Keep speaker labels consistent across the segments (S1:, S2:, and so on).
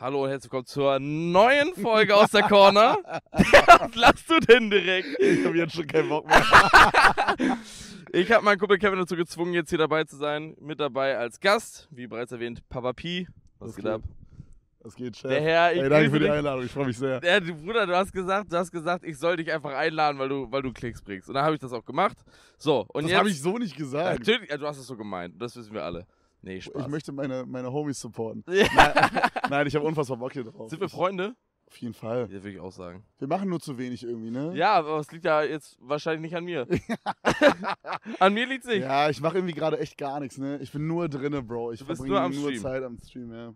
S1: Hallo und herzlich willkommen zur neuen Folge aus der Corner. Was lachst du denn direkt?
S2: Ich habe jetzt schon keinen Bock mehr.
S1: Ich habe meinen Kumpel Kevin dazu gezwungen, jetzt hier dabei zu sein. Mit dabei als Gast, wie bereits erwähnt, Papa Pi. Was geht
S2: geht?
S1: ab?
S2: Was geht, Chef?
S1: Der Herr, ich
S2: Ey, danke für die. Einladung, ich freue mich sehr.
S1: Ja, du Bruder, du hast gesagt, du hast gesagt, ich soll dich einfach einladen, weil du, weil du Klicks bringst. Und dann habe ich das auch gemacht. So, und
S2: das
S1: jetzt.
S2: habe ich so nicht gesagt.
S1: Natürlich, du hast es so gemeint. Das wissen wir alle. Nee, Spaß.
S2: Ich möchte meine, meine Homies supporten.
S1: Ja.
S2: Nein, nein, ich habe unfassbar Bock hier drauf.
S1: Sind wir Freunde?
S2: Auf jeden Fall.
S1: Ja, würde ich auch sagen.
S2: Wir machen nur zu wenig irgendwie, ne?
S1: Ja, aber es liegt ja jetzt wahrscheinlich nicht an mir. an mir liegt es nicht.
S2: Ja, ich mache irgendwie gerade echt gar nichts, ne? Ich bin nur drinne, Bro. Ich verbringe
S1: nur am
S2: nur
S1: Stream.
S2: Zeit am Stream, ja.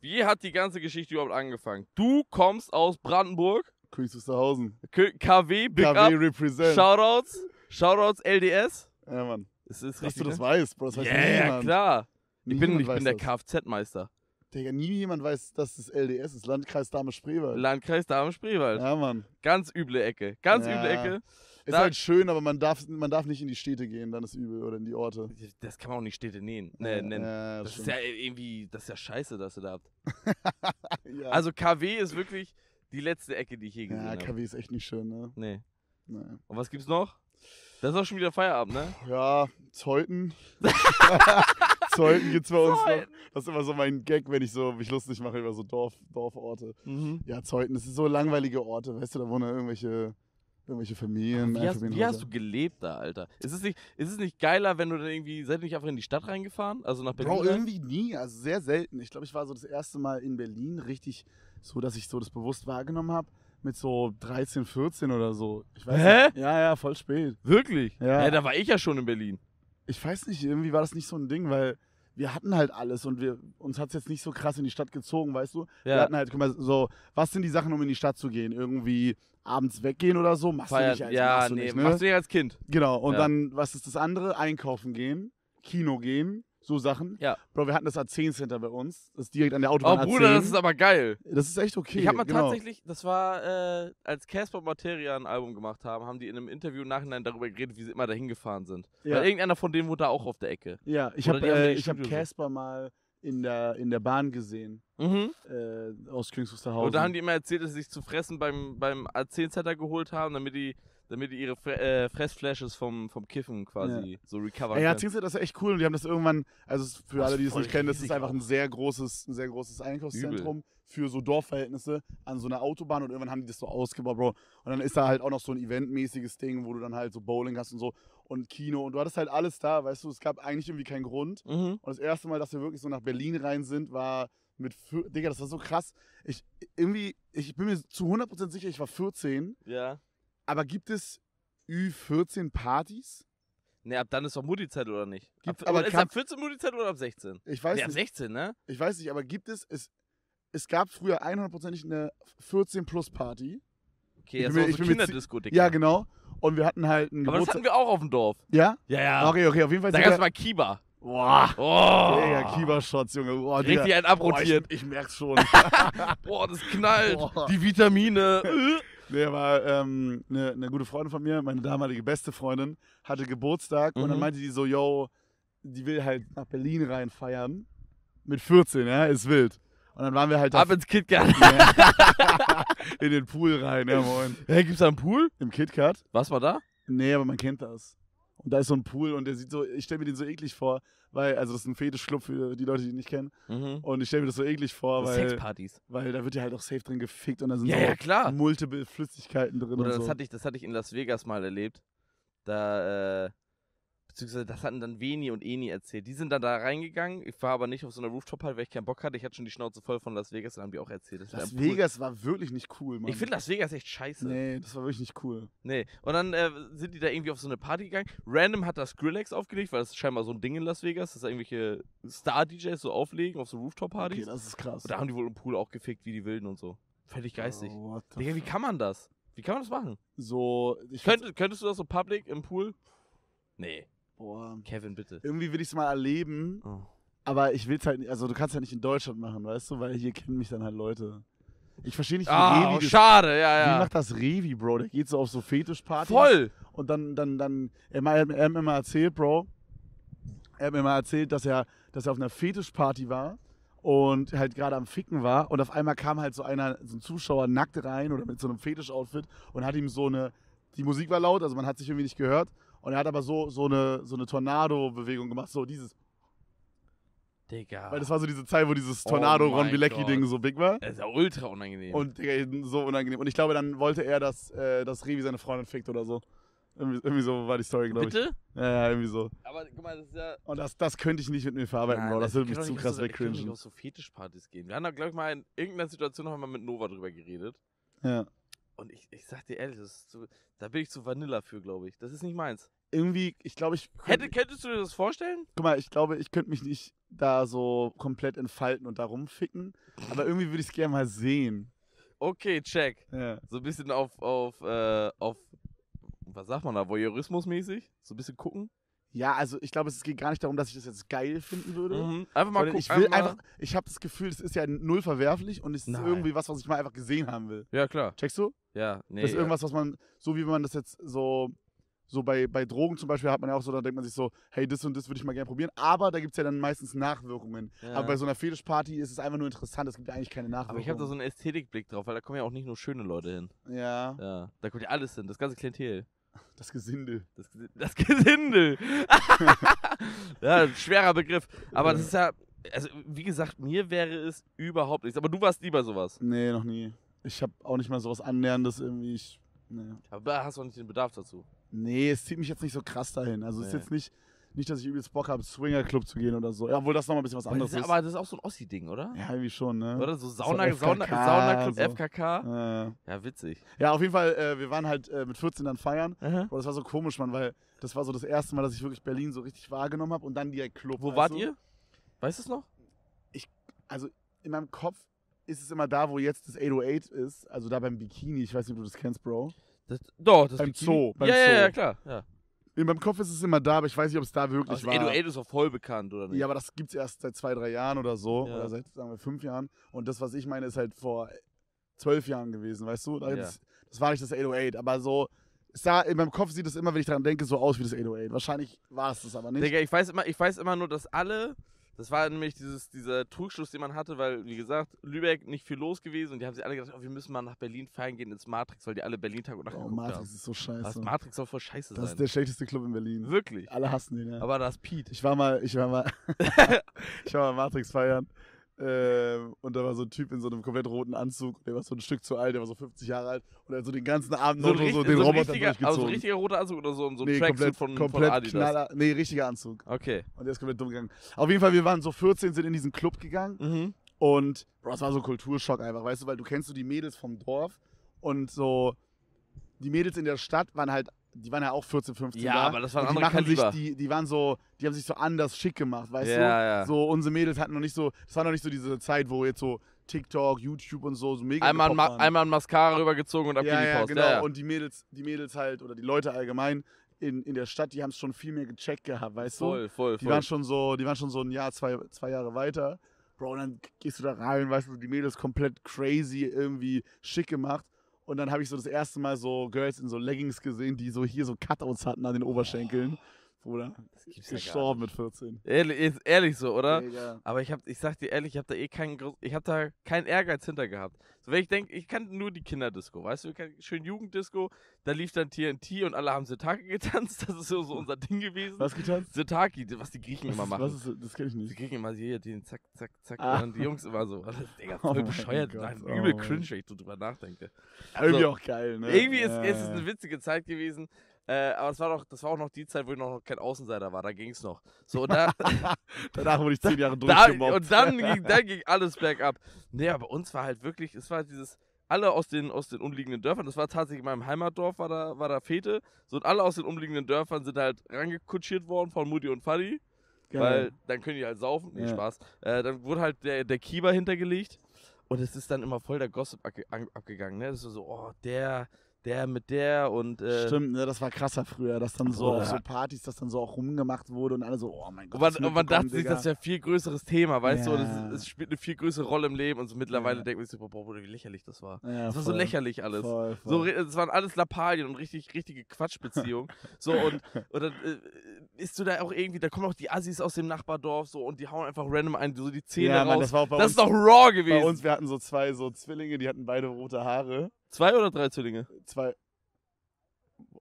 S1: Wie hat die ganze Geschichte überhaupt angefangen? Du kommst aus Brandenburg,
S2: Grüß Wusterhausen.
S1: KW, Big
S2: KW
S1: Up,
S2: represent.
S1: Shoutouts, Shoutouts LDS.
S2: ja, Mann.
S1: Es ist
S2: Dass
S1: richtig.
S2: du das
S1: ne?
S2: weißt, Bro. Das weiß
S1: Ja, ja,
S2: niemand.
S1: klar. Ich bin, ich bin der
S2: das.
S1: Kfz-Meister.
S2: Digga, nie jemand weiß, dass das LDS ist. Landkreis Dahme-Spreewald.
S1: Landkreis Dahme-Spreewald.
S2: Ja, Mann.
S1: Ganz üble Ecke. Ganz
S2: Ja.
S1: üble Ecke.
S2: Ist
S1: Da-
S2: halt schön, aber man darf, man darf nicht in die Städte gehen, dann ist übel. Oder in die Orte.
S1: Das kann man auch nicht Städte nähen. Nee,
S2: Ja,
S1: nennen.
S2: ja,
S1: Das ist
S2: stimmt.
S1: ja irgendwie, das ist ja scheiße, dass ihr da habt.
S2: Ja.
S1: Also KW ist wirklich die letzte Ecke, die ich je gesehen
S2: ja,
S1: habe.
S2: KW ist echt nicht schön, ne?
S1: Nee.
S2: Nee.
S1: Und was gibt's noch? Das ist auch schon wieder Feierabend, ne?
S2: Ja, Zeuthen. Zeuthen gibt's bei uns noch. Das ist immer so mein Gag, wenn ich so mich lustig mache über so Dorf, Dorforte.
S1: Mhm.
S2: Ja, Zeuthen, das sind so langweilige Orte, weißt du, da wohnen irgendwelche, irgendwelche Familien.
S1: Wie hast, wie hast du gelebt da, Alter? Ist es, nicht, ist es nicht geiler, wenn du dann irgendwie, seid ihr nicht einfach in die Stadt reingefahren? Also nach Berlin?
S2: Bro, irgendwie nie, also sehr selten. Ich glaube, ich war so das erste Mal in Berlin richtig so, dass ich so das bewusst wahrgenommen habe. Mit so 13, 14 oder so. Ich weiß
S1: Hä?
S2: Nicht. Ja, ja, voll spät.
S1: Wirklich?
S2: Ja.
S1: da war ich ja schon in Berlin.
S2: Ich weiß nicht, irgendwie war das nicht so ein Ding, weil wir hatten halt alles und wir, uns hat es jetzt nicht so krass in die Stadt gezogen, weißt du? Wir
S1: Ja.
S2: hatten halt, guck mal, so, was sind die Sachen, um in die Stadt zu gehen? Irgendwie abends weggehen oder so? Machst du
S1: Feiern.
S2: nicht als,
S1: ja,
S2: machst du
S1: nee,
S2: nicht, ne?
S1: machst du nicht als Kind.
S2: Genau, und
S1: Ja.
S2: dann, was ist das andere? Einkaufen gehen, Kino gehen, so Sachen.
S1: Ja.
S2: Bro, wir hatten das A10 Center bei uns, das ist direkt an der
S1: Oh,
S2: Autobahn
S1: Bruder,
S2: A10.
S1: das ist aber geil.
S2: das ist echt okay.
S1: ich habe mal
S2: genau.
S1: tatsächlich, das war, äh, als Casper und Materia ein Album gemacht haben, haben die in einem Interview im Nachhinein darüber geredet, wie sie immer dahin gefahren sind.
S2: Ja.
S1: Weil irgendeiner von denen wohnt da auch auf der Ecke.
S2: Ja, ich habe äh, ich hab. Casper mal in der, in der Bahn gesehen,
S1: Mhm.
S2: äh, aus Königs Wusterhausen.
S1: Und da haben die immer erzählt, dass sie sich zu fressen beim, beim A10-Center geholt haben, damit die, damit die ihre Fre äh, Fressflashes vom, vom Kiffen quasi so recovern
S2: Ja, ja,
S1: können.
S2: Zinsel, das ist echt cool und die haben das irgendwann, also für
S1: Das
S2: alle, die es nicht kennen, das ist einfach ein sehr großes, ein sehr großes Einkaufszentrum für so Dorfverhältnisse an so einer Autobahn und irgendwann haben die das so ausgebaut, Bro. Und dann ist da halt auch noch so ein eventmäßiges Ding, wo du dann halt so Bowling hast und so und Kino und du hattest halt alles da, weißt du, es gab eigentlich irgendwie keinen Grund.
S1: Mhm.
S2: Und das erste Mal, dass wir wirklich so nach Berlin rein sind, war mit, Digga, das war so krass. Ich, irgendwie, ich bin mir zu 100% sicher, ich war 14,
S1: Ja.
S2: Aber gibt es Ü14 Partys?
S1: Ne, ab dann ist doch Mutti-Zeit oder nicht?
S2: Gibt's
S1: ab,
S2: aber
S1: ist ab 14 Mutti-Zeit oder ab 16?
S2: Ich weiß
S1: Ne, ab
S2: nicht.
S1: 16, ne?
S2: Ich weiß nicht, aber gibt es, es, es gab früher 100%ig eine 14-Plus-Party.
S1: Okay,
S2: Ich
S1: das
S2: bin
S1: war so Digga.
S2: Ja, genau. Und wir hatten halt einen
S1: Aber das
S2: Geburtstag.
S1: hatten wir auch auf dem Dorf.
S2: Ja?
S1: Ja, ja.
S2: Okay, okay, auf jeden Fall
S1: Da gab's
S2: wir-
S1: mal Kiba.
S2: Boah.
S1: Oh.
S2: Digga, Kiba-Shots, Junge. Boah, Digga.
S1: Richtig ein
S2: Boah,
S1: abrotiert.
S2: ich, ich merk's schon.
S1: Boah, das knallt.
S2: Boah.
S1: Die Vitamine.
S2: nee, aber ähm, eine, eine gute Freundin von mir, meine damalige beste Freundin, hatte Geburtstag und dann
S1: Mhm.
S2: meinte die so, yo, die will halt nach Berlin rein feiern. Mit 14, ja, ist wild. Und dann waren wir halt
S1: Ab ins KitKat.
S2: in den Pool rein, ja moin.
S1: Hey, gibt's da einen Pool?
S2: Im KitKat.
S1: Was war da?
S2: Nee, aber man kennt das. Und da ist so ein Pool und der sieht so, ich stelle mir den so eklig vor, weil, also das ist ein Fetischclub für die Leute, die ihn nicht kennen.
S1: Mhm.
S2: Und ich stelle mir das so eklig vor, weil,
S1: Sexpartys.
S2: weil da wird ja halt auch safe drin gefickt und da sind
S1: Ja,
S2: so
S1: ja, klar.
S2: multiple Flüssigkeiten drin
S1: Oder das
S2: so.
S1: hatte ich, das hatte ich in Las Vegas mal erlebt. Da, äh, beziehungsweise das hatten dann Veni und Eni erzählt. Die sind dann da reingegangen. Ich war aber nicht auf so einer Rooftop-Party, weil ich keinen Bock hatte. Ich hatte schon die Schnauze voll von Las Vegas, dann haben die auch erzählt. wir
S2: Las
S1: Pool-
S2: Vegas war wirklich nicht cool, Mann.
S1: Ich finde Las Vegas echt scheiße.
S2: Nee, das war wirklich nicht cool.
S1: Nee. Und dann äh, sind die da irgendwie auf so eine Party gegangen. Random hat das Skrillex aufgelegt, weil das ist scheinbar so ein Ding in Las Vegas, dass da irgendwelche Star-DJs so auflegen auf so
S2: Okay,
S1: Rooftop-Partys.
S2: das ist krass.
S1: und da haben die wohl im Pool auch gefickt wie die Wilden und so. Völlig geistig.
S2: Oh,
S1: Digga, wie kann man das? Wie kann man das machen?
S2: So, ich
S1: Könnt, könntest du das so public im Pool? Nee.
S2: Boah,
S1: Kevin, bitte.
S2: irgendwie will ich es mal erleben,
S1: Oh.
S2: aber ich will es halt nicht, also du kannst halt nicht in Deutschland machen, weißt du, weil hier kennen mich dann halt Leute. Ich verstehe nicht, wie
S1: Ah,
S2: Revi das
S1: schade,
S2: Wie
S1: ja, ja.
S2: macht das Revi, Bro? Der geht so auf so Fetischpartys.
S1: Voll!
S2: Und dann, dann, dann, er, hat mir mal erzählt, Bro, er hat mir mal erzählt, dass er, dass er auf einer Fetischparty war und halt gerade am Ficken war und auf einmal kam halt so einer, so ein Zuschauer nackt rein oder mit so einem Fetisch-Outfit und hat ihm so eine, die Musik war laut, also man hat sich irgendwie nicht gehört und er hat aber so, so eine, so eine Tornado-Bewegung gemacht, so dieses,
S1: Digga.
S2: weil das war so diese Zeit, wo dieses
S1: Oh
S2: Tornado-Ron
S1: mein
S2: Bilecki-Ding
S1: Gott.
S2: so big war.
S1: Das ist ja ultra unangenehm.
S2: Und Digga, so unangenehm. Und ich glaube, dann wollte er, dass, äh, dass Revi seine Freundin fickt oder so. Irgendwie, irgendwie so war die Story, glaube ich.
S1: Bitte?
S2: Ja, ja, irgendwie so.
S1: Aber guck mal, das ist ja.
S2: Und das, das könnte ich nicht mit mir verarbeiten, Bro. Das
S1: ich
S2: würde mich zu krass
S1: so, ich kann nicht
S2: wegcringen.
S1: auf so Fetischpartys gehen. Wir haben da, glaube ich, mal in irgendeiner Situation noch mal mit Nova drüber geredet.
S2: Ja.
S1: Und ich, ich sag dir ehrlich, das ist so, da bin ich zu Vanilla für, glaube ich. Das ist nicht meins.
S2: Irgendwie, ich glaube, ich.
S1: Hätte, könntest du dir das vorstellen?
S2: Guck mal, ich glaube, ich könnte mich nicht da so komplett entfalten und da rumficken. Aber irgendwie würde ich es gerne mal sehen.
S1: Okay, check.
S2: Ja.
S1: So ein bisschen auf, auf, äh, auf, was sagt man da, Voyeurismus-mäßig? So ein bisschen gucken?
S2: Ja, also ich glaube, es geht gar nicht darum, dass ich das jetzt geil finden würde.
S1: Mhm. Einfach mal gucken.
S2: ich will einfach, ich habe das Gefühl, es ist ja null verwerflich und es ist
S1: Nein.
S2: irgendwie was, was ich mal einfach gesehen haben will.
S1: Ja, klar.
S2: Checkst du?
S1: Ja, nee.
S2: das ist
S1: ja.
S2: irgendwas, was man, so wie man das jetzt so, so bei, bei Drogen zum Beispiel hat man ja auch so, da denkt man sich so, hey, das und das würde ich mal gerne probieren. Aber da gibt es ja dann meistens Nachwirkungen.
S1: Ja.
S2: Aber bei so einer Fetischparty ist es einfach nur interessant, es gibt ja eigentlich keine Nachwirkungen.
S1: Aber ich habe da so einen Ästhetikblick drauf, weil da kommen ja auch nicht nur schöne Leute hin.
S2: Ja,
S1: Ja. Da kommt ja alles hin, das ganze Klientel.
S2: Das Gesindel.
S1: Das, das Gesindel. ja, schwerer Begriff. Aber das ist ja, also wie gesagt, mir wäre es überhaupt nichts. Aber du warst lieber sowas.
S2: Nee, noch nie. Ich habe auch nicht mal sowas Annäherndes irgendwie. Ich, nee.
S1: Aber da hast du auch nicht den Bedarf dazu.
S2: nee, es zieht mich jetzt nicht so krass dahin. Also es ist jetzt nicht, nicht, dass ich übelst Bock habe, Swingerclub zu gehen oder so. Ja, obwohl das nochmal ein bisschen was
S1: Aber das,
S2: anderes
S1: ist,
S2: ist.
S1: aber das ist auch so ein Ossi-Ding, oder?
S2: ja, irgendwie schon, ne?
S1: Oder so Sauna,
S2: FKK,
S1: Sauna, Sauna-Club,
S2: so.
S1: FKK.
S2: Äh,
S1: Ja, witzig.
S2: ja, auf jeden Fall, äh, wir waren halt äh, mit 14 dann feiern.
S1: Aha.
S2: Boah, das war so komisch, Mann, weil das war so das erste Mal, dass ich wirklich Berlin so richtig wahrgenommen habe und dann direkt Club.
S1: Wo wart
S2: du?
S1: ihr? Weißt du es noch?
S2: Also in meinem Kopf ist es immer da, wo jetzt das 808 ist, also da beim Bikini. Ich weiß nicht, ob du das kennst, Bro.
S1: Das, doch, das
S2: Beim
S1: Bikini.
S2: Zoo, beim
S1: ja, ja, ja,
S2: Zoo.
S1: klar. Ja.
S2: In meinem Kopf ist es immer da, aber ich weiß nicht, ob es da wirklich
S1: das
S2: war.
S1: 808 ist auch voll bekannt, oder nicht?
S2: Ja, aber das gibt's erst seit zwei, drei Jahren oder so.
S1: Ja.
S2: Oder seit, sagen wir, fünf Jahren. Und das, was ich meine, ist halt vor zwölf Jahren gewesen, weißt du?
S1: Ja.
S2: Das, das war nicht das 808, aber so. Es sah, in meinem Kopf sieht es immer, wenn ich daran denke, so aus wie das 808. Wahrscheinlich war es das aber nicht.
S1: Digga, ich weiß, immer, ich weiß immer nur, dass alle, das war nämlich dieses, dieser Trugschluss, den man hatte, weil, wie gesagt, Lübeck nicht viel los gewesen und die haben sich alle gedacht, oh, wir müssen mal nach Berlin feiern gehen ins Matrix, weil die alle Berlin Tag und Nacht
S2: oh, Matrix
S1: haben.
S2: ist so scheiße.
S1: Matrix soll voll scheiße
S2: Das ist
S1: sein.
S2: der schlechteste Club in Berlin.
S1: Wirklich.
S2: Alle hassen den, ja.
S1: Aber da ist Pete.
S2: Ich war mal, ich war mal, ich war mal Matrix feiern. Ähm, und da war so ein Typ in so einem komplett roten Anzug, der war so ein Stück zu alt, der war so 50 Jahre alt und er hat so den ganzen Abend
S1: So ein,
S2: noch so, den
S1: so ein
S2: Roboter
S1: also so ein
S2: durchgezogen.
S1: richtiger roter Anzug oder so, so ein
S2: nee, komplett,
S1: von,
S2: komplett
S1: von Adidas.
S2: knaller, nee, richtiger Anzug.
S1: Okay.
S2: Und der ist komplett dumm gegangen. Auf jeden Fall, wir waren so 14, sind in diesen Club gegangen
S1: Mhm.
S2: und Bro, das war so ein Kulturschock einfach, weißt du, weil du kennst so die Mädels vom Dorf und so die Mädels in der Stadt waren halt, die waren ja auch 14, 15
S1: Ja,
S2: da.
S1: aber das war ein
S2: und die
S1: anderer
S2: machen sich,
S1: Kaliber.
S2: die, die waren so, die haben sich so anders schick gemacht, weißt du?
S1: Ja, ja.
S2: So, unsere Mädels hatten noch nicht so, das war noch nicht so diese Zeit, wo jetzt so TikTok, YouTube und so, so mega
S1: Einmal, Ma
S2: waren.
S1: einmal ein Mascara rübergezogen und ab
S2: ja, ja, genau.
S1: Ja, ja.
S2: Und die Mädels, die Mädels halt, oder die Leute allgemein in, in der Stadt, die haben es schon viel mehr gecheckt gehabt, weißt du?
S1: voll, voll,
S2: Die
S1: voll.
S2: waren schon so, die waren schon so ein Jahr, zwei, zwei Jahre weiter. Bro, und dann gehst du da rein, weißt du, die Mädels komplett crazy irgendwie schick gemacht. Und dann habe ich so das erste Mal so Girls in so Leggings gesehen, die so hier so Cutouts hatten an den Oberschenkeln. Bruder,
S1: Das gibt's ja
S2: gestorben mit 14.
S1: Ehrlich, ist ehrlich so, oder?
S2: Digga.
S1: Aber ich hab, ich sag dir ehrlich, ich hab da eh keinen, ich hab da keinen Ehrgeiz hinter gehabt. So, wenn ich denke, ich kannte nur die Kinderdisco, weißt du, schön Jugenddisco, da lief dann TNT und alle haben Setaki getanzt, das ist so, so unser Ding gewesen.
S2: Was getanzt?
S1: Setaki, was die Griechen
S2: Was
S1: immer
S2: ist,
S1: machen.
S2: was ist, das kenne ich
S1: die
S2: nicht.
S1: Griechen immer hier den zack, zack, zack,
S2: Ah.
S1: und dann die Jungs immer so. Das ist, Digga,
S2: Oh
S1: voll
S2: mein
S1: bescheuert,
S2: Gott, oh
S1: übel cringe, wenn ich so drüber nachdenke.
S2: Irgendwie
S1: So.
S2: auch geil, ne?
S1: Irgendwie ist,
S2: Ja,
S1: ist es
S2: ja.
S1: eine witzige Zeit gewesen. Äh, aber es war doch, das war auch noch die Zeit, wo ich noch kein Außenseiter war. Da ging es noch. So, und da,
S2: Danach wurde ich zehn Jahre durchgemobbt.
S1: und dann ging, dann ging alles bergab. Nee, aber bei uns war halt wirklich, es war dieses, alle aus den, aus den umliegenden Dörfern, das war tatsächlich in meinem Heimatdorf, war da, war da Fete. So, und alle aus den umliegenden Dörfern sind halt rangekutschiert worden von Mutti und Fadi. Weil dann können die halt saufen. Nee,
S2: Ja.
S1: Spaß. Äh, dann wurde halt der, der Kieber hintergelegt. Und es ist dann immer voll der Gossip abge an- abgegangen. Ne? Das ist so, oh, der, der mit der und. Äh,
S2: Stimmt, ne, das war krasser früher, dass dann so
S1: Bruder.
S2: auf so Partys, dass dann so auch rumgemacht wurde und alle so, oh mein Gott.
S1: Und man, und
S2: du
S1: man dachte sich, das wäre ein viel größeres Thema, weißt du? Und
S2: Ja.
S1: es, spielt eine viel größere Rolle im Leben. Und so mittlerweile
S2: Ja.
S1: denkt man sich so, boah, wie lächerlich das war.
S2: ja,
S1: Das war so
S2: voll,
S1: lächerlich alles.
S2: Voll, voll.
S1: So, es waren alles Lappalien und richtig, richtige Quatschbeziehungen. so, und, und dann, äh, bist du da auch irgendwie, da kommen auch die Assis aus dem Nachbardorf so und die hauen einfach random ein, so die Zähne
S2: Ja,
S1: raus.
S2: Mann, das war auch bei
S1: das
S2: uns.
S1: ist doch raw gewesen.
S2: bei uns, wir hatten so zwei so Zwillinge, die hatten beide rote Haare.
S1: Zwei oder drei Zwillinge?
S2: Zwei.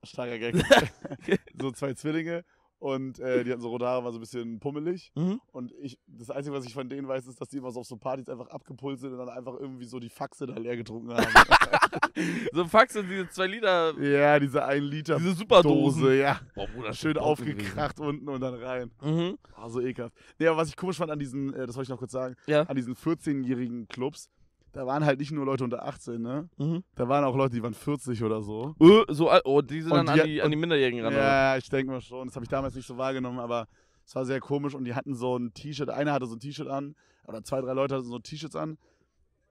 S2: Starker Gag. so zwei Zwillinge. Und äh, die hatten so rote Haare, war so ein bisschen pummelig.
S1: Mhm.
S2: Und ich, das Einzige, was ich von denen weiß, ist, dass die immer so auf so Partys einfach abgepult sind und dann einfach irgendwie so die Faxe da leer getrunken haben.
S1: So Fax sind diese zwei Liter,
S2: ja, diese 1 Liter
S1: diese Superdosen.
S2: Dose, ja.
S1: Boah, Bruder,
S2: Schön aufgekracht unten und dann rein.
S1: gewesen. Mhm.
S2: Oh, so ekelhaft. Nee, aber was ich komisch fand an diesen, äh, das wollte ich noch kurz sagen,
S1: Ja.
S2: an diesen 14-jährigen Clubs, da waren halt nicht nur Leute unter 18, ne?
S1: Mhm.
S2: Da waren auch Leute, die waren 40 oder so.
S1: Äh, so, oh, die sind
S2: Und
S1: dann
S2: die
S1: an die, an die Minderjährigen ran. oder?
S2: Ja, ich denke mal schon. Das habe ich damals nicht so wahrgenommen, aber es war sehr komisch und die hatten so ein T-Shirt. Einer hatte so ein T-Shirt an, oder zwei, drei Leute hatten so T-Shirts an.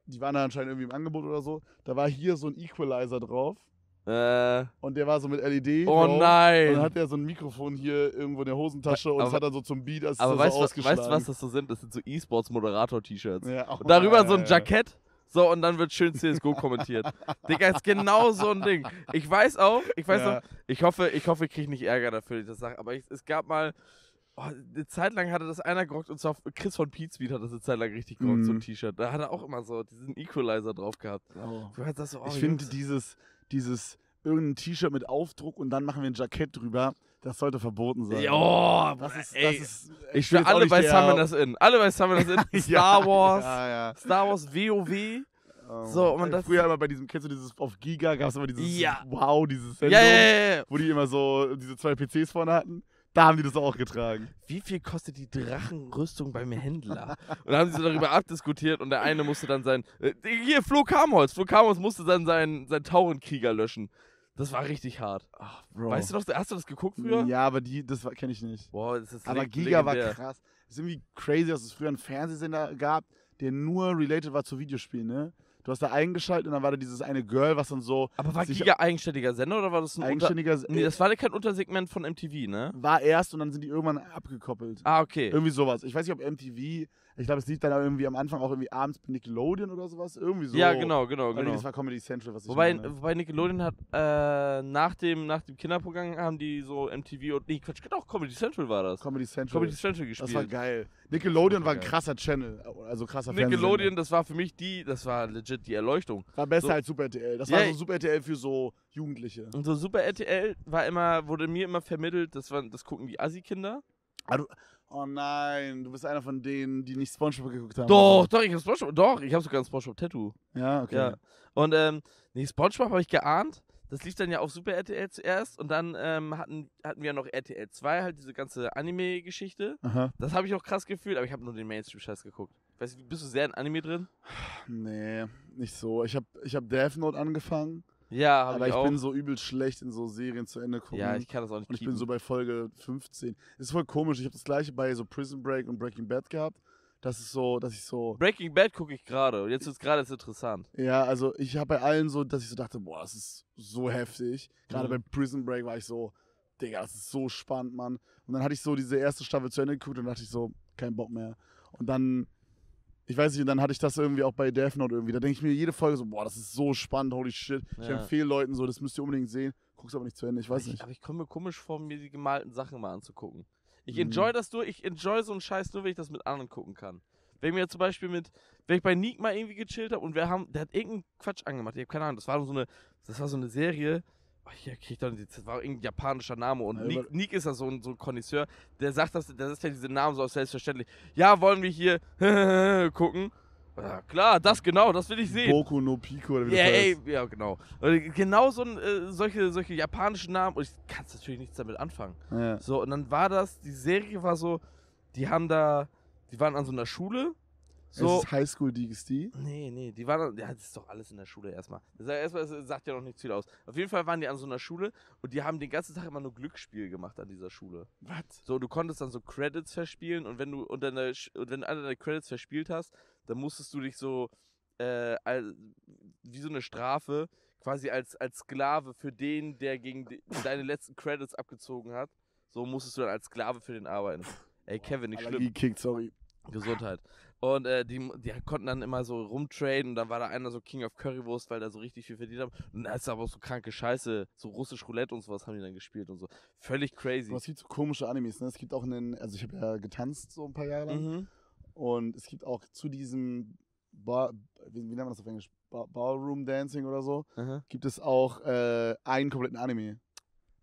S2: Die waren da anscheinend irgendwie im Angebot oder so. Da war hier so ein Equalizer drauf
S1: Äh,
S2: und der war so mit LED.
S1: oh
S2: drauf. Und
S1: nein.
S2: dann hat er so ein Mikrofon hier irgendwo in der Hosentasche und
S1: Aber-
S2: das hat er so zum Beat, als
S1: Aber
S2: so
S1: weißt du, was- weißt du, was das so sind? Das sind so E-Sports-Moderator-T-Shirts.
S2: Ja, oh,
S1: Und darüber
S2: ja,
S1: so ein
S2: ja, ja.
S1: Jackett. So, und dann wird schön CSGO kommentiert. Digga, ist genau so ein Ding. Ich weiß auch, ich weiß
S2: Ja.
S1: noch, ich hoffe, ich hoffe, ich kriege nicht Ärger dafür, dass ich das sage, aber ich, es gab mal, oh, eine Zeit lang hatte das einer gerockt, und zwar Chris von Pizbeat hat das eine Zeit lang richtig gerockt, so ein
S2: Mhm.
S1: T-Shirt. Da hat er auch immer so diesen Equalizer drauf gehabt.
S2: Oh.
S1: So, oh,
S2: ich finde dieses, dieses irgendein T-Shirt mit Aufdruck und dann machen wir ein Jackett drüber, das sollte verboten sein.
S1: Ja,
S2: das ist,
S1: ey,
S2: das ist
S1: ich schwöre, alle bei Summon das in. Alle bei Summon das in. Star Wars,
S2: Ja, ja.
S1: Star Wars WoW.
S2: Oh.
S1: So, und
S2: Ey,
S1: das-
S2: früher immer bei diesem, kennst du dieses auf Giga, gab es immer dieses
S1: Ja.
S2: Wow, dieses Sendung,
S1: ja, ja, ja.
S2: wo die immer so diese zwei PCs vorne hatten. Da haben die das auch getragen.
S1: wie viel kostet die Drachenrüstung beim Händler? Und dann haben sie so darüber abdiskutiert und der eine musste dann sein. Äh, hier, Flo Kamholz. Flo Kamholz musste dann seinen, seinen Taurenkrieger löschen. Das war richtig hart.
S2: Ach, Bro.
S1: Weißt du noch, hast du das geguckt früher?
S2: Ja, aber die, das kenne ich nicht.
S1: Boah, das ist
S2: Aber Giga war
S1: legendär.
S2: krass. ist irgendwie crazy, dass es früher einen Fernsehsender gab, der nur related war zu Videospielen, ne? Du hast da eingeschaltet und dann war da dieses eine Girl, was dann so
S1: Aber war Giga eigenständiger Sender oder war das ein Unter
S2: eigenständiger.
S1: Nee, das war kein Untersegment von MTV, ne?
S2: war erst und dann sind die irgendwann abgekoppelt.
S1: Ah, okay.
S2: Irgendwie sowas. Ich weiß nicht, ob MTV, ich glaube, es lief dann irgendwie am Anfang auch irgendwie abends bei Nickelodeon oder sowas. Irgendwie so.
S1: Ja, genau, genau,
S2: Oder nee,
S1: genau.
S2: das war Comedy Central, was ich
S1: Wobei,
S2: meine.
S1: wobei Nickelodeon hat äh, nach, dem, nach dem Kinderprogramm haben die so MTV und. Nee, Quatsch, genau, Comedy Central war das.
S2: Comedy Central.
S1: Comedy Central gespielt.
S2: das war geil. Nickelodeon war ein krasser Channel, also krasser
S1: Nickelodeon, das war für mich die, das war legit die Erleuchtung.
S2: War besser
S1: so-
S2: als Super RTL. Das
S1: Ja,
S2: war so Super RTL für so Jugendliche.
S1: Und so Super RTL war immer, wurde mir immer vermittelt, das, waren, das gucken die Assi-Kinder.
S2: Ah, du, oh nein, du bist einer von denen, die nicht Spongebob geguckt haben.
S1: Doch, doch, ich hab Spongebob, doch, ich hab sogar ein Spongebob-Tattoo.
S2: Ja, okay.
S1: Ja. Und, ähm, nee, Spongebob habe ich geahnt. Das lief dann ja auf Super RTL zuerst und dann ähm, hatten, hatten wir noch RTL 2, halt diese ganze Anime-Geschichte. Das habe ich auch krass gefühlt, aber ich habe nur den Mainstream-Scheiß geguckt. Weißt du, bist du sehr in Anime drin?
S2: Nee, nicht so. Ich habe ich hab Death Note angefangen,
S1: Ja,
S2: aber
S1: ich
S2: ich bin so übel schlecht in so Serien zu Ende gucken.
S1: ja, ich kann das auch nicht
S2: Und ich
S1: keepen.
S2: bin so bei Folge 15. ist voll komisch. Ich habe das gleiche bei so Prison Break und Breaking Bad gehabt. Das ist so, dass ich so.
S1: Breaking Bad gucke ich gerade und jetzt ist gerade interessant.
S2: Ja, also ich habe bei allen so, dass ich so dachte, boah, das ist so heftig. Gerade
S1: Mhm.
S2: bei Prison Break war ich so, Digga, das ist so spannend, Mann. Und dann hatte ich so diese erste Staffel zu Ende geguckt und dachte ich so, kein Bock mehr. Und dann, ich weiß nicht, und dann hatte ich das irgendwie auch bei Death Note irgendwie. Da denke ich mir jede Folge so, boah, das ist so spannend, holy shit. Ich
S1: Ja.
S2: empfehle Leuten so, das müsst ihr unbedingt sehen. Guck's aber nicht zu Ende, ich weiß
S1: ich,
S2: nicht.
S1: Aber ich komme mir komisch vor, mir die gemalten Sachen mal anzugucken. Ich
S2: Mhm.
S1: enjoy das nur, ich enjoy so einen Scheiß nur, wenn ich das mit anderen gucken kann. Wenn mir zum Beispiel mit, wenn ich bei Nick mal irgendwie gechillt habe und wir haben, der hat irgendeinen Quatsch angemacht, ich habe keine Ahnung, das war so eine, das war so eine Serie, hier krieg ich doch nicht, das war irgendein japanischer Name und
S2: Ja,
S1: Nick, ist ja so ein, so ein Connoisseur, der sagt das, der ist ja diese Namen so selbstverständlich. Ja, wollen wir hier gucken? Ja, klar, das genau, das will ich sehen.
S2: Boku no Pico oder wie
S1: Ja,
S2: das
S1: ey,
S2: heißt.
S1: ja, genau. Genau so ein, äh, solche, solche japanischen Namen und ich kann natürlich nichts damit anfangen.
S2: Ja.
S1: So, und dann war das, die Serie war so, die haben da, die waren an so einer Schule. So.
S2: Es ist High School DxD.
S1: Nee, nee, die waren, ja, das ist doch alles in der Schule erstmal. Das ja erstmal, das sagt ja noch nicht viel aus. Auf jeden Fall waren die an so einer Schule und die haben den ganzen Tag immer nur Glücksspiel gemacht an dieser Schule.
S2: Was?
S1: So, du konntest dann so Credits verspielen und wenn du und deine, und wenn du alle deine Credits verspielt hast, dann musstest du dich so äh, wie so eine Strafe quasi als, als Sklave für den, der gegen die, deine letzten Credits abgezogen hat, so musstest du dann als Sklave für den arbeiten. Ey, Kevin, nicht schlimm.
S2: Allergie kickt, sorry.
S1: Gesundheit. Und äh, die, die konnten dann immer so rumtraden und dann war da einer so King of Currywurst, weil da so richtig viel verdient haben. Und da ist aber auch so kranke Scheiße, so russisch Roulette und sowas haben die dann gespielt und so. Völlig crazy.
S2: Es gibt so komische Animes, ne? Es gibt auch einen, also ich habe ja getanzt so ein paar Jahre lang.
S1: Mhm.
S2: Und es gibt auch zu diesem Bar, wie, wie nennt man das auf Englisch? Bar, Ballroom Dancing oder so,
S1: Aha.
S2: gibt es auch äh, einen kompletten Anime.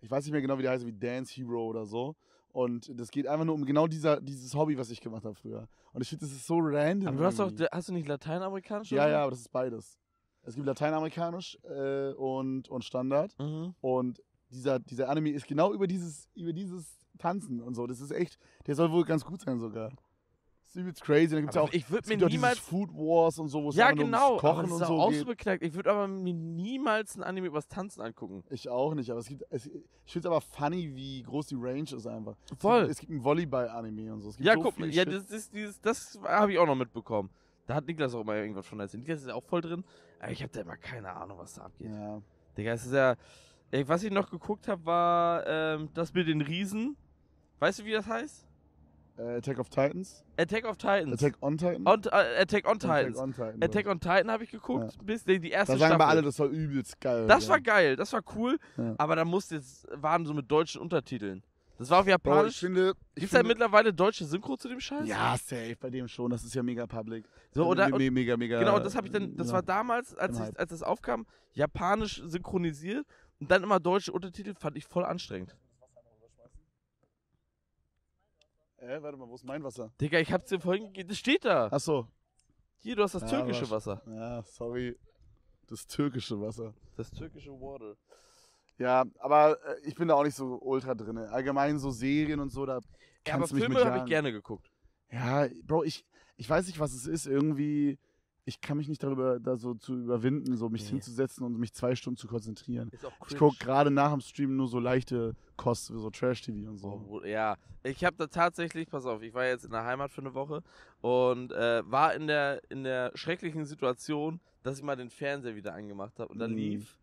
S2: Ich weiß nicht mehr genau, wie der heißt, wie Dance Hero oder so. Und das geht einfach nur um genau dieser, dieses Hobby, was ich gemacht habe früher. Und ich finde, das ist so random.
S1: Aber du hast doch, hast du nicht lateinamerikanisch?
S2: Ja,
S1: oder?
S2: ja, aber das ist beides. Es gibt Lateinamerikanisch äh, und, und Standard.
S1: Mhm.
S2: Und dieser, dieser Anime ist genau über dieses, über dieses Tanzen und so. Das ist echt, der soll wohl ganz gut sein sogar. Das ist übelst crazy. Dann gibt es ja auch,
S1: ich würde mir
S2: gibt
S1: niemals.
S2: Food Wars und so, wo es
S1: Ja, genau.
S2: ums Kochen
S1: das
S2: und so
S1: auch
S2: geht.
S1: Ich würde aber mir niemals ein Anime übers Tanzen angucken.
S2: Ich auch nicht, aber es gibt, es, ich finde es aber funny, wie groß die Range ist einfach. Es
S1: Voll.
S2: Gibt, es gibt ein Volleyball-Anime und so. Gibt
S1: Ja,
S2: so
S1: guck mal, ja, das ist dieses, das habe ich auch noch mitbekommen. Da hat Niklas auch mal irgendwas von erzählt. Niklas ist ja auch voll drin. Aber ich habe da immer keine Ahnung, was da abgeht.
S2: Ja.
S1: Digga, es ist ja. Was ich noch geguckt habe, war ähm, das mit den Riesen. Weißt du, wie das heißt?
S2: Äh, Attack of Titans.
S1: Attack of Titans.
S2: Attack on Titan.
S1: on, äh, Attack on Titans.
S2: Attack on Titan.
S1: Attack on Titan habe ich geguckt, bis die, die erste
S2: da sagen
S1: Staffel.
S2: aber alle, das soll übelst geil.
S1: das
S2: sein.
S1: war geil, das war cool,
S2: Ja.
S1: aber da musste jetzt, waren so mit deutschen Untertiteln. Das war auf
S2: Bro, ich
S1: Japanisch.
S2: finde. Ich
S1: Gibt es da mittlerweile deutsche Synchro zu dem Scheiß?
S2: ja, safe bei dem schon. Das ist ja mega public.
S1: So,
S2: Also
S1: oder,
S2: me- me- mega, mega.
S1: Genau, das habe ich dann, das
S2: ja.
S1: war damals, als, ich, als das aufkam, japanisch synchronisiert und dann immer deutsche Untertitel, fand ich voll anstrengend.
S2: Äh, warte mal, wo ist mein Wasser?
S1: Digga, ich hab's dir vorhin gegeben, das steht da.
S2: Achso.
S1: Hier, du hast das
S2: Ja,
S1: türkische
S2: aber-
S1: Wasser.
S2: Ja, sorry. Das türkische Wasser.
S1: Das türkische Water.
S2: Ja, aber äh, ich bin da auch nicht so ultra drin. Allgemein so Serien und so, da
S1: Ja, aber Filme habe ich gerne geguckt.
S2: Ja, Bro, ich, ich weiß nicht, was es ist. Irgendwie, ich kann mich nicht darüber da so zu überwinden, so mich
S1: Nee.
S2: hinzusetzen und mich zwei Stunden zu konzentrieren.
S1: Ist auch
S2: Ich gucke gerade nach dem Stream nur so leichte Kost, so Trash-TV und so.
S1: Oh, ja, ich habe da tatsächlich, pass auf, ich war jetzt in der Heimat für eine Woche und äh, war in der, in der schrecklichen Situation, dass ich mal den Fernseher wieder angemacht habe und da
S2: Mhm.
S1: lief,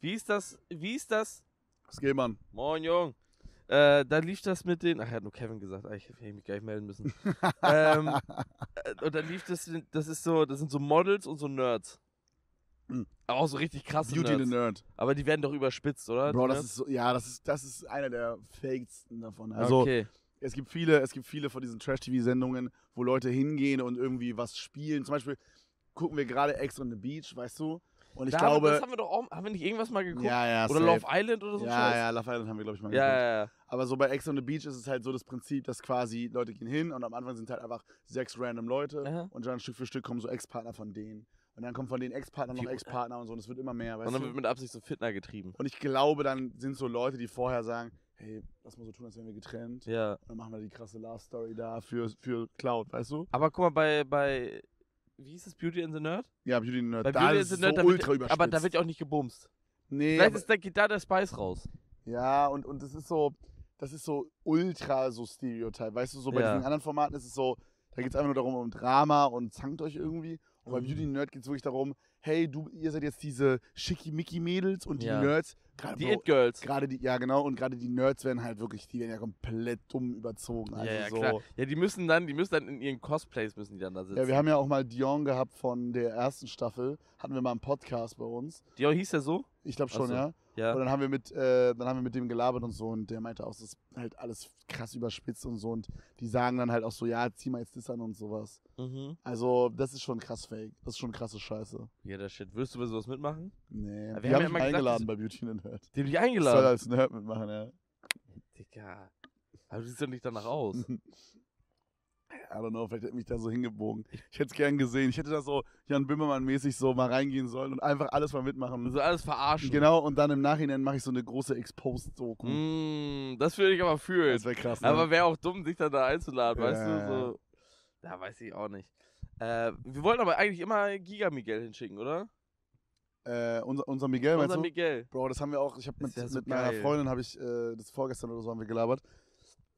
S1: wie ist das, wie ist das?
S2: Was geht, Mann?
S1: Moin Jung. Äh, da lief das mit den, ach, er hat nur Kevin gesagt, ah, ich hätte mich gleich melden müssen. ähm, äh, und dann lief das, das ist so, das sind so Models und so Nerds.
S2: Mhm.
S1: Aber auch so richtig krasse
S2: Beauty
S1: Nerds.
S2: the Nerd.
S1: Aber die werden doch überspitzt, oder?
S2: Bro, das ist so, ja, das ist, das ist einer der fakesten davon. Also,
S1: okay.
S2: es gibt viele, es gibt viele von diesen Trash-TV-Sendungen, wo Leute hingehen und irgendwie was spielen. Zum Beispiel gucken wir gerade Ex on the Beach, weißt du? Und ich
S1: da haben, wir-
S2: glaube.
S1: das haben wir doch auch, haben wir nicht irgendwas mal geguckt?
S2: ja, ja,
S1: oder
S2: safe.
S1: Love Island oder so?
S2: Ja,
S1: Scheiß?
S2: ja, Love Island haben wir, glaube ich, mal
S1: Ja,
S2: geguckt.
S1: ja, ja.
S2: Aber so bei Ex on the Beach ist es halt so das Prinzip, dass quasi Leute gehen hin und am Anfang sind halt einfach sechs random Leute
S1: Aha.
S2: und dann Stück für Stück kommen so Ex-Partner von denen. Und dann kommen von den Ex-Partnern noch
S1: Wie-
S2: Ex-Partner und so und es wird immer mehr, weißt
S1: Und dann
S2: du?
S1: wird mit Absicht so Fitner getrieben.
S2: Und ich glaube, dann sind so Leute, die vorher sagen, hey, lass mal so tun, als wären wir getrennt.
S1: Ja.
S2: Und dann machen wir die krasse Love-Story da für, für Cloud, weißt du?
S1: Aber guck mal, bei, bei wie hieß es, Beauty and the Nerd?
S2: Ja, Beauty and the Nerd.
S1: Bei
S2: da
S1: Beauty
S2: ist
S1: and
S2: es
S1: the Nerd,
S2: so ultra überspitzt.
S1: aber da wird ja auch nicht gebumst.
S2: nee,
S1: Vielleicht ist, da geht da der Spice raus.
S2: ja, und, und das ist so, das ist so ultra so Stereotype. Weißt du, so bei
S1: Ja.
S2: diesen anderen Formaten ist es so, da geht es einfach nur darum, um Drama und zankt euch irgendwie. Und bei
S1: Mhm.
S2: Beauty Nerd geht es wirklich darum, hey, du, ihr seid jetzt diese Schickimicki-Mädels und die
S1: Ja.
S2: Nerds, gerade
S1: Die
S2: Bro,
S1: It Girls.
S2: gerade die, ja genau, und gerade die Nerds werden halt wirklich, die werden ja komplett dumm überzogen. Also
S1: ja, ja,
S2: so,
S1: klar. Ja, die müssen dann, die müssen dann in ihren Cosplays müssen die dann da sitzen.
S2: Ja, wir haben ja auch mal Dion gehabt von der ersten Staffel. Hatten wir mal einen Podcast bei uns.
S1: Die hieß der so?
S2: Ich glaube schon,
S1: so.
S2: ja.
S1: Ja.
S2: Und dann haben wir mit, äh, dann haben wir mit dem gelabert und so und der meinte auch, das ist halt alles krass überspitzt und so und die sagen dann halt auch so, ja, zieh mal jetzt das an und sowas.
S1: Mhm.
S2: Also, das ist schon krass fake. Das ist schon krasse Scheiße.
S1: Ja, der Shit. Würdest du bei sowas mitmachen?
S2: Nee.
S1: Aber
S2: Wir
S1: wir haben
S2: haben
S1: ja
S2: mich
S1: gesagt,
S2: eingeladen
S1: das-
S2: bei Beauty and the Nerd.
S1: Die haben dich
S2: Ich soll
S1: eingeladen.
S2: als Nerd mitmachen, ja.
S1: Digga. Aber du siehst doch nicht danach aus.
S2: I don't know, vielleicht hätte mich da so hingebogen. Ich hätte es gern gesehen. Ich hätte da so Jan Böhmermann-mäßig so mal reingehen sollen und einfach alles mal mitmachen.
S1: So alles verarschen.
S2: Genau, und dann im Nachhinein mache ich so eine große Exposed-Doku.
S1: Mm, das würde ich aber fühlen.
S2: Das wäre krass. Ne?
S1: Aber wäre auch dumm, sich dann da einzuladen, weißt
S2: Ja.
S1: du? So. Ja, weiß ich auch nicht. Äh, wir wollten aber eigentlich immer Giga Miguel hinschicken, oder?
S2: äh, unser, unser Miguel, meinst
S1: Unser
S2: du?
S1: Miguel.
S2: Bro, das haben wir auch. Ich habe mit,
S1: ja so
S2: mit meiner. Freundin, habe ich, äh, das vorgestern oder so haben wir gelabert.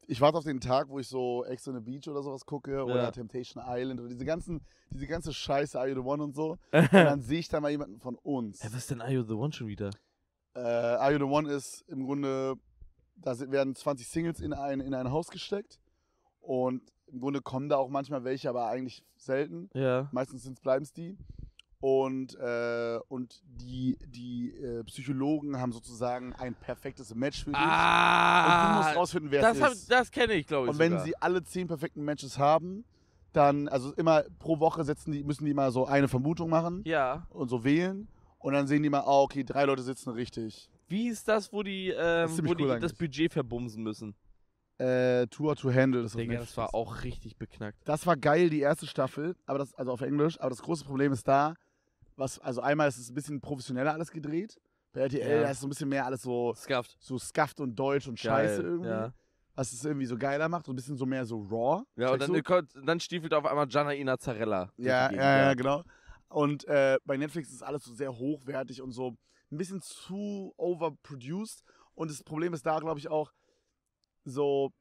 S2: Ich warte auf den Tag, wo ich so Ex on the Beach oder sowas gucke oder Temptation Island oder diese ganzen, diese ganze Scheiße, Are You the One und so. Und dann sehe ich da mal jemanden von uns.
S1: Hä, was ist denn Are You the One schon wieder?
S2: Äh, Are You the One ist im Grunde, da werden 20 Singles in ein, in ein Haus gesteckt Und im Grunde kommen da auch manchmal welche, aber eigentlich selten.
S1: Ja.
S2: Meistens bleiben es die. Und, äh, und die, die äh, Psychologen haben sozusagen ein perfektes Match für dich.
S1: Ah!
S2: und du musst rausfinden, wer
S1: das
S2: es
S1: hab-
S2: ist.
S1: das kenne ich, glaube ich.
S2: Und wenn
S1: sogar.
S2: sie alle zehn perfekten Matches haben, dann, also immer pro Woche setzen die, müssen die mal so eine Vermutung machen
S1: Ja.
S2: und so wählen. Und dann sehen die mal, ah, okay, drei Leute sitzen richtig.
S1: Wie ist das, wo die, ähm,
S2: ziemlich
S1: wo die
S2: cool
S1: das
S2: eigentlich.
S1: Budget verbumsen müssen?
S2: Äh, Tour to Handle, das
S1: Digga, das war auch richtig beknackt.
S2: Das war geil, die erste Staffel, aber das, also auf Englisch, aber das große Problem ist da, was, also einmal ist es ein bisschen professioneller alles gedreht. Bei RTL
S1: Ja.
S2: da ist so ein bisschen mehr alles so,
S1: Scuffed.
S2: so scuffed und deutsch und
S1: Geil,
S2: scheiße irgendwie.
S1: Ja,
S2: Was es irgendwie so geiler macht, so ein bisschen so mehr so raw.
S1: ja und dann, kommt- dann stiefelt auf einmal Janaina Zarella. durch
S2: Ja, ja, ja,
S1: Gegend,
S2: genau. Und äh, bei Netflix ist alles so sehr hochwertig und so ein bisschen zu overproduced. Und das Problem ist da, glaube ich, auch so,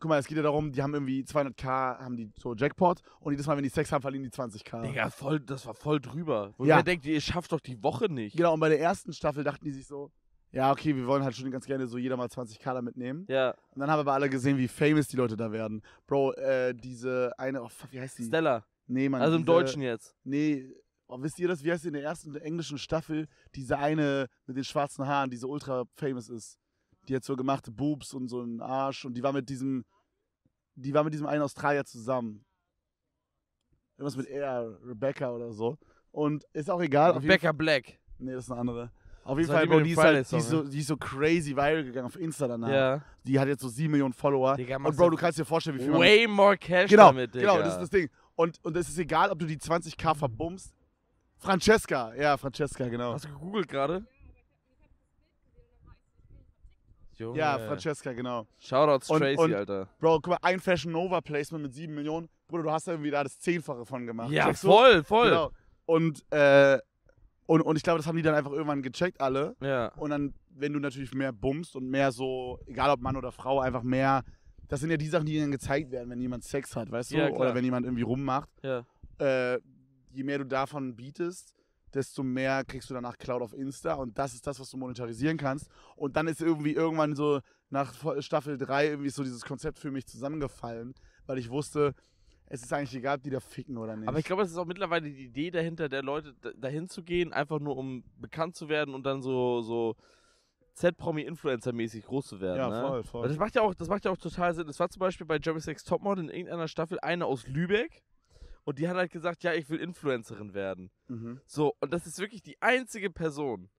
S2: guck mal, es geht ja darum, die haben irgendwie 200k, haben die so Jackpot und jedes Mal, wenn die Sex haben, verlieren die 20k.
S1: Digga, voll, das war voll drüber. Wo
S2: Ja.
S1: man denkt, ihr schafft doch die Woche nicht.
S2: Genau, und bei der ersten Staffel dachten die sich so, ja, okay, wir wollen halt schon ganz gerne so jeder mal 20k da mitnehmen.
S1: Ja,
S2: Und dann haben aber alle gesehen, wie famous die Leute da werden. Bro, äh, diese eine, oh, fuck, wie heißt die?
S1: Stella.
S2: Nee, Mann.
S1: Also im
S2: diese,
S1: Deutschen jetzt.
S2: Nee, oh, wisst ihr das? Wie heißt sie in der ersten englischen Staffel? Diese eine mit den schwarzen Haaren, die so ultra famous ist. Die hat so gemachte Boobs und so einen Arsch und die war mit diesem, die war mit diesem einen Australier zusammen. Irgendwas mit R, Rebecca oder so. Und ist auch egal.
S1: Rebecca Black.
S2: Nee, das ist eine andere. Auf jeden Fall, Bro, die ist, halt, die,
S1: Friday-Song,
S2: ist so, die ist so crazy viral gegangen auf Insta danach.
S1: Ja.
S2: Die hat jetzt so 7 Millionen Follower.
S1: Digga,
S2: und Bro,
S1: du
S2: kannst dir vorstellen, wie viel man.
S1: Way more Cash
S2: Genau,
S1: damit, Digga.
S2: genau, das ist das Ding. Und, und es ist egal, ob du die 20k verbummst. Francesca, ja, Francesca, genau.
S1: Hast du gegoogelt gerade? Junge.
S2: Ja, Francesca, genau.
S1: Shoutouts
S2: Und-
S1: Tracy,
S2: und-
S1: Alter.
S2: Bro, guck mal, ein Fashion Nova Placement mit 7 Millionen. Bruder, du hast da irgendwie da das Zehnfache von gemacht.
S1: Ja,
S2: Checkst du?
S1: voll, voll.
S2: Genau. Und, äh, und, und ich glaube, das haben die dann einfach irgendwann gecheckt, alle.
S1: Ja.
S2: Und dann, wenn du natürlich mehr bummst und mehr so, egal ob Mann oder Frau, einfach mehr. Das sind ja die Sachen, die dann gezeigt werden, wenn jemand Sex hat, weißt du?
S1: Ja, klar.
S2: Oder wenn jemand irgendwie rummacht.
S1: Ja.
S2: Äh, je mehr du davon bietest, desto mehr kriegst du danach Cloud auf Insta. Und das ist das, was du monetarisieren kannst. Und dann ist irgendwie irgendwann so nach Staffel 3 irgendwie so dieses Konzept für mich zusammengefallen, weil ich wusste, es ist eigentlich egal, ob die da ficken oder nicht.
S1: Aber ich glaube, es ist auch mittlerweile die Idee dahinter, der Leute dahin zu gehen, einfach nur um bekannt zu werden und dann so, so Z-Promi-Influencer-mäßig groß zu werden.
S2: ja,
S1: ne?
S2: voll, voll.
S1: Das macht ja auch, das macht ja auch total Sinn. Es war zum Beispiel bei Jeremy Sex Topmodel in irgendeiner Staffel eine aus Lübeck und die hat halt gesagt, ja, ich will Influencerin werden.
S2: Mhm.
S1: So, und das ist wirklich die einzige Person.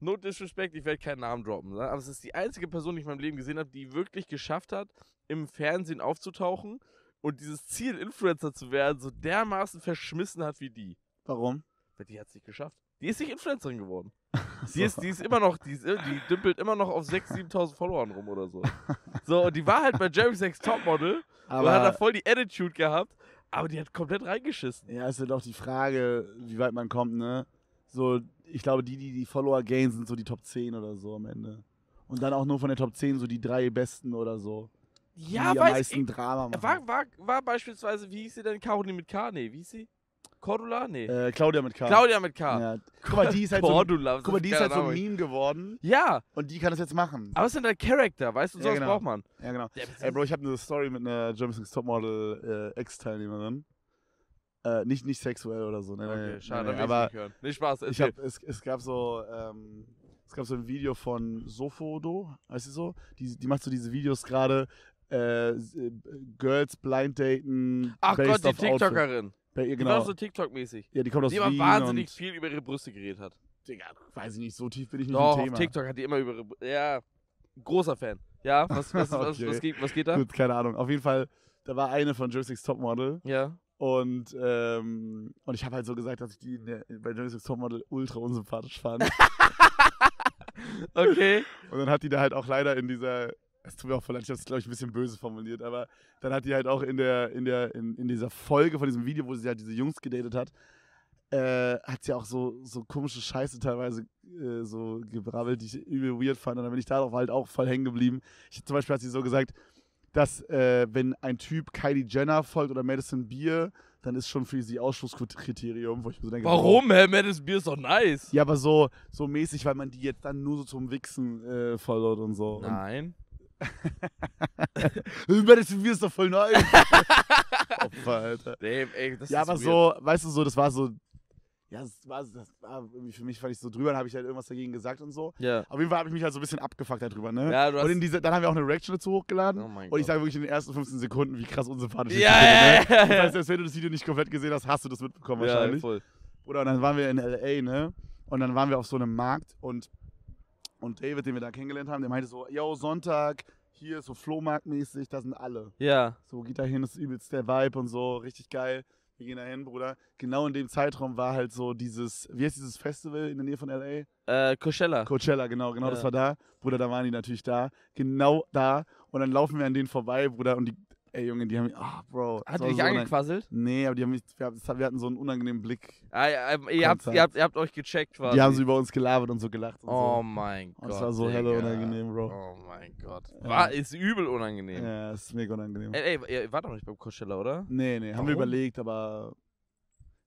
S1: No disrespect, ich werde keinen Namen droppen, ne? aber es ist die einzige Person, die ich in meinem Leben gesehen habe, die wirklich geschafft hat, im Fernsehen aufzutauchen und dieses Ziel, Influencer zu werden, so dermaßen verschmissen hat wie die.
S2: Warum?
S1: Weil die hat es nicht geschafft. Die ist nicht Influencerin geworden. Die ist, die ist immer noch, die, ist, die dümpelt immer noch auf 6.000, 7.000 Followern rum oder so. So, und die war halt bei Jeremy Sex Topmodel und hat da
S2: Aber
S1: voll die Attitude gehabt, aber die hat komplett reingeschissen.
S2: ja, ist ja doch die Frage, wie weit man kommt, ne? So, ich glaube, die, die die Follower gain, sind so die Top 10 oder so am Ende. Und dann auch nur von der Top 10 so die drei besten oder so.
S1: Ja,
S2: die am
S1: weiß
S2: meisten
S1: ich.
S2: Drama machen.
S1: War, war, war beispielsweise, wie hieß sie denn? Caroline mit K? Nee, wie hieß sie? Cordula? Nee.
S2: Äh, Claudia mit K.
S1: Claudia mit K.
S2: Ja. Guck mal, die ist halt so,
S1: Cordula.
S2: guck mal, die ist halt so ein. Meme geworden
S1: Ja,
S2: und die kann das jetzt machen.
S1: aber es sind halt Charakter, weißt du,
S2: Ja,
S1: sowas
S2: genau.
S1: braucht man.
S2: Ja, genau.
S1: Ja,
S2: Ey, Bro, ich habe eine Story mit einer Next Topmodel äh, Ex-Teilnehmerin. Äh, nicht, nicht sexuell oder so, ne?
S1: Okay,
S2: ne,
S1: schade,
S2: ne,
S1: dann will
S2: aber
S1: ich nicht hören. Nicht Spaß,
S2: ich hab, es, es gab so, ähm, es gab so ein Video von Sofodo, weißt du so? Die, die macht so diese Videos gerade, äh, äh, Girls blind daten.
S1: Ach Gott, die
S2: off Outfit. Bei ihr,
S1: Die war
S2: genau.
S1: so TikTok-mäßig.
S2: ja, die kommt aus
S1: Die immer
S2: Wien
S1: wahnsinnig
S2: und,
S1: viel über ihre Brüste geredet hat.
S2: Digga, weiß ich nicht, so tief bin ich nicht
S1: Doch,
S2: im
S1: auf
S2: Thema.
S1: TikTok hat die immer über ihre Brü- Ja, großer Fan. Ja, was, was, was,
S2: Okay.
S1: was, geht, was geht da?
S2: Gut, keine Ahnung. Auf jeden Fall, da war eine von Jersey's Topmodel
S1: Ja.
S2: und, ähm, und ich habe halt so gesagt, dass ich die der, bei Jersey's Topmodel ultra unsympathisch fand.
S1: Okay.
S2: Und dann hat die da halt auch leider in dieser, es tut mir auch voll leid, ich habe es glaube ich ein bisschen böse formuliert, aber dann hat die halt auch in der, in der, in, in dieser Folge von diesem Video, wo sie halt diese Jungs gedatet hat, äh, hat sie auch so, so komische Scheiße teilweise äh, so gebrabbelt, die ich übel weird fand. Und dann bin ich darauf halt auch voll hängen geblieben. Ich, zum Beispiel hat sie so gesagt, dass äh, wenn ein Typ Kylie Jenner folgt oder Madison Beer, dann ist schon für sie Ausschlusskriterium, wo ich mir so denke,
S1: Warum, hä? Madison Beer ist doch nice.
S2: Ja, aber so, so mäßig, weil man die jetzt dann nur so zum Wichsen äh, followt und so. Und Das ist doch voll neu. Opfer, Alter.
S1: Nee, ey, das
S2: ja,
S1: ist
S2: aber
S1: weird.
S2: so, weißt du, so, das war so. Ja, das war, das war irgendwie für mich, fand ich so drüber, dann habe ich halt irgendwas dagegen gesagt und so.
S1: Ja.
S2: Auf jeden Fall habe ich mich halt so ein bisschen abgefuckt darüber, ne?
S1: Ja, du hast.
S2: und diese, dann haben wir auch eine Reaction dazu hochgeladen.
S1: oh mein
S2: Und ich sage wirklich in den ersten 15 Sekunden, wie krass unsympathisch ich
S1: Ja,
S2: bin.
S1: ja,
S2: Ne?
S1: ja,
S2: Das
S1: ja.
S2: heißt, selbst wenn du das Video nicht komplett gesehen hast, hast du das mitbekommen
S1: ja,
S2: wahrscheinlich.
S1: voll.
S2: Oder und dann waren wir in L.A., ne? Und dann waren wir auf so einem Markt und, und David, den wir da kennengelernt haben, der meinte so, yo, Sonntag, hier so Flohmarktmäßig, da sind alle.
S1: Ja.
S2: So, geht da hin, ist übelst der Vibe und so, richtig geil. Wir gehen da hin, Bruder. Genau in dem Zeitraum war halt so dieses, wie heißt dieses Festival in der Nähe von L.A.?
S1: Äh, Coachella.
S2: Coachella, genau, genau, das
S1: Ja.
S2: war da. Bruder, da waren die natürlich da. Genau da. Und dann laufen wir an denen vorbei, Bruder, und die, ey Junge, die haben mich, ah, Bro.
S1: Hat die dich
S2: so
S1: angequasselt?
S2: Nee, aber die haben mich, wir, hatten so einen unangenehmen Blick.
S1: Ah, ja, ähm, ihr, habt, ihr, habt, ihr habt euch gecheckt quasi.
S2: Die haben so über uns gelabert und so gelacht und
S1: Oh
S2: so.
S1: mein
S2: Und
S1: Gott.
S2: das war so helle unangenehm, Bro.
S1: Oh mein Gott.
S2: Ja.
S1: War, ist übel unangenehm.
S2: Ja, ist mega unangenehm.
S1: Ey, ey, ihr wart doch nicht beim Coachella, oder?
S2: Nee, nee, haben wir
S1: Warum?
S2: überlegt, aber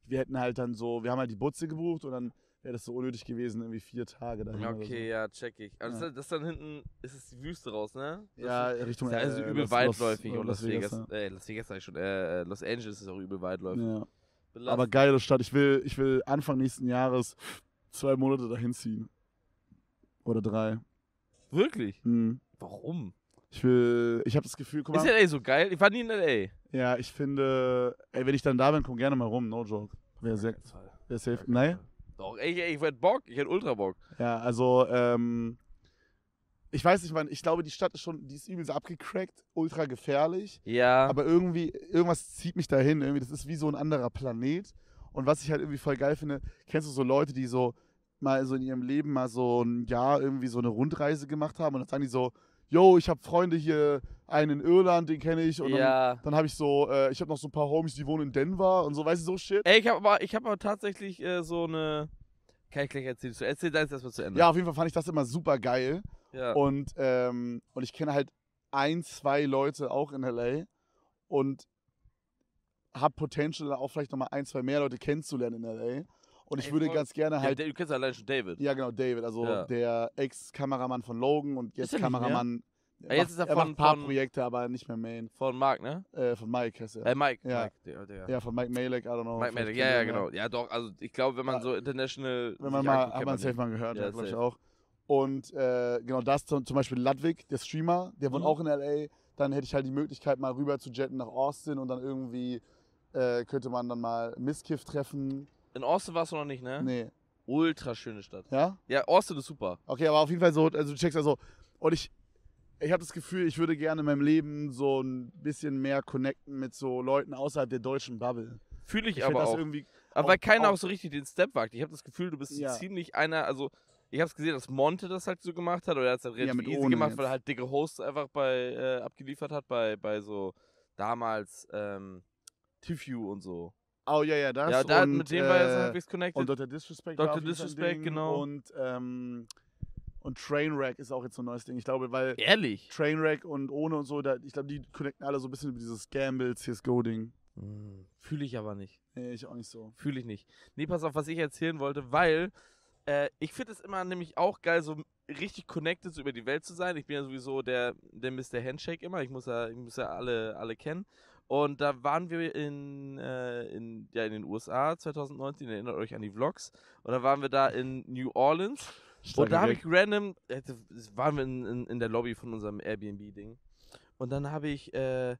S2: wir hätten halt dann so, wir haben halt die Butze gebucht und dann wäre das so unnötig gewesen, irgendwie vier Tage dahin.
S1: Okay, ja, check ich. Aber
S2: Ja.
S1: das, das dann hinten, ist es die Wüste raus, ne?
S2: so. Ja, Richtung
S1: Das ist ja also
S2: äh,
S1: übel
S2: Los-
S1: weitläufig
S2: Los-
S1: und Las Vegas.
S2: ja.
S1: Äh, Las Vegas sag ich schon. Äh, äh, Los Angeles ist auch übel weitläufig.
S2: Ja. Aber geile Stadt. Ich will, ich will Anfang nächsten Jahres zwei Monate dahin ziehen. Oder drei.
S1: Wirklich?
S2: Hm.
S1: Warum?
S2: Ich will, ich habe das Gefühl, guck
S1: Ist
S2: mal.
S1: LA so geil? Ich war nie in LA.
S2: Ja, ich finde, ey, wenn ich dann da bin, komm gerne mal rum, no joke. Wäre sehr, wär safe. Nein?
S1: Doch, ey, ich hätte Bock. Ich hätte ultra Bock.
S2: Ja, also, ähm, ich weiß nicht, wann, ich glaube, die Stadt ist schon, die ist übelst abgecrackt, ultra gefährlich.
S1: Ja.
S2: Aber irgendwie, irgendwas zieht mich dahin. Irgendwie, das ist wie so ein anderer Planet. Und was ich halt irgendwie voll geil finde, kennst du so Leute, die so mal so in ihrem Leben mal so ein Jahr irgendwie so eine Rundreise gemacht haben und dann sagen die so, yo, ich habe Freunde hier, einen in Irland, den kenne ich. Und dann,
S1: ja.
S2: dann habe ich so, äh, ich habe noch so ein paar Homies, die wohnen in Denver und so, weißt du, so Shit.
S1: Ey, ich habe aber, ich hab aber tatsächlich äh, so eine. Kann ich gleich erzählen. So, Erzähl deins erstmal zu Ende.
S2: Ja, auf jeden Fall fand ich das immer super geil.
S1: ja.
S2: Und, ähm, und ich kenne halt ein, zwei Leute auch in LA und habe Potential auch vielleicht nochmal ein, zwei mehr Leute kennenzulernen in LA. Und ich würde ganz gerne
S1: ja,
S2: halt,
S1: du kennst allein schon David.
S2: ja genau, David, also
S1: Ja.
S2: der Ex-Kameramann von Logan und jetzt
S1: er?
S2: Kameramann.
S1: Ah, jetzt ist er
S2: er
S1: von-
S2: macht ein paar
S1: von-
S2: Projekte, aber nicht mehr Main.
S1: Von Mark, ne?
S2: Äh, von Mike heißt er.
S1: Äh, Mike.
S2: Ja.
S1: Mike, der, der.
S2: ja, von Mike Malek, I don't know.
S1: Mike
S2: kennt
S1: ja, ja, genau. Ja, doch, also ich glaube, wenn man
S2: Ja.
S1: so international.
S2: Wenn man mal, hat man safe mal gehört,
S1: Ja,
S2: glaube ich auch. Und äh, genau das zum, zum Beispiel Ludwig, der Streamer, der wohnt
S1: Mhm.
S2: auch in LA. Dann hätte ich halt die Möglichkeit, mal rüber zu jetten nach Austin und dann irgendwie äh, könnte man dann mal Misskiff treffen.
S1: In Austin warst du noch nicht, ne?
S2: Nee.
S1: Ultra schöne Stadt.
S2: Ja?
S1: Ja, Austin ist super.
S2: Okay, aber auf jeden Fall so, also du checkst also. Und ich, ich habe das Gefühl, ich würde gerne in meinem Leben so ein bisschen mehr connecten mit so Leuten außerhalb der deutschen Bubble.
S1: Fühle ich,
S2: Ich
S1: aber auch.
S2: irgendwie.
S1: Aber weil keiner
S2: auch-
S1: auch so richtig den Step wagt. Ich habe das Gefühl, du bist
S2: Ja.
S1: ziemlich einer, also ich habe es gesehen, dass Monte das halt so gemacht hat oder er hat es halt
S2: Ja,
S1: relativ
S2: mit
S1: easy gemacht,
S2: jetzt.
S1: weil er halt dicke Hosts einfach bei äh, abgeliefert hat bei, bei so damals ähm, Tifu und so.
S2: Oh ja, ja, das.
S1: ja, da
S2: und,
S1: mit dem war er so
S2: äh,
S1: halbwegs connected.
S2: Und Dr. Disrespect.
S1: Dr. Disrespect, genau.
S2: Und, ähm, und Trainwreck ist auch jetzt so ein neues Ding. Ich glaube, weil
S1: Ehrlich?
S2: Trainwreck und ohne und so, da, ich glaube, die connecten alle so ein bisschen über dieses Gamble, CSGO-Ding.
S1: Hm, Fühle ich aber nicht.
S2: Nee, ich auch nicht so.
S1: Fühle ich nicht. Nee, pass auf, was ich erzählen wollte, weil äh, ich finde es immer nämlich auch geil, so richtig connected so über die Welt zu sein. Ich bin ja sowieso der, der Mr. Handshake immer. Ich muss ja, ich muss ja alle, alle kennen. Und da waren wir in, äh, in, ja, in den USA 2019, ihr erinnert euch an die Vlogs. Und da waren wir da in New Orleans. Und da habe ich random, äh, das waren wir in, in, in der Lobby von unserem Airbnb-Ding. Und dann habe ich, äh,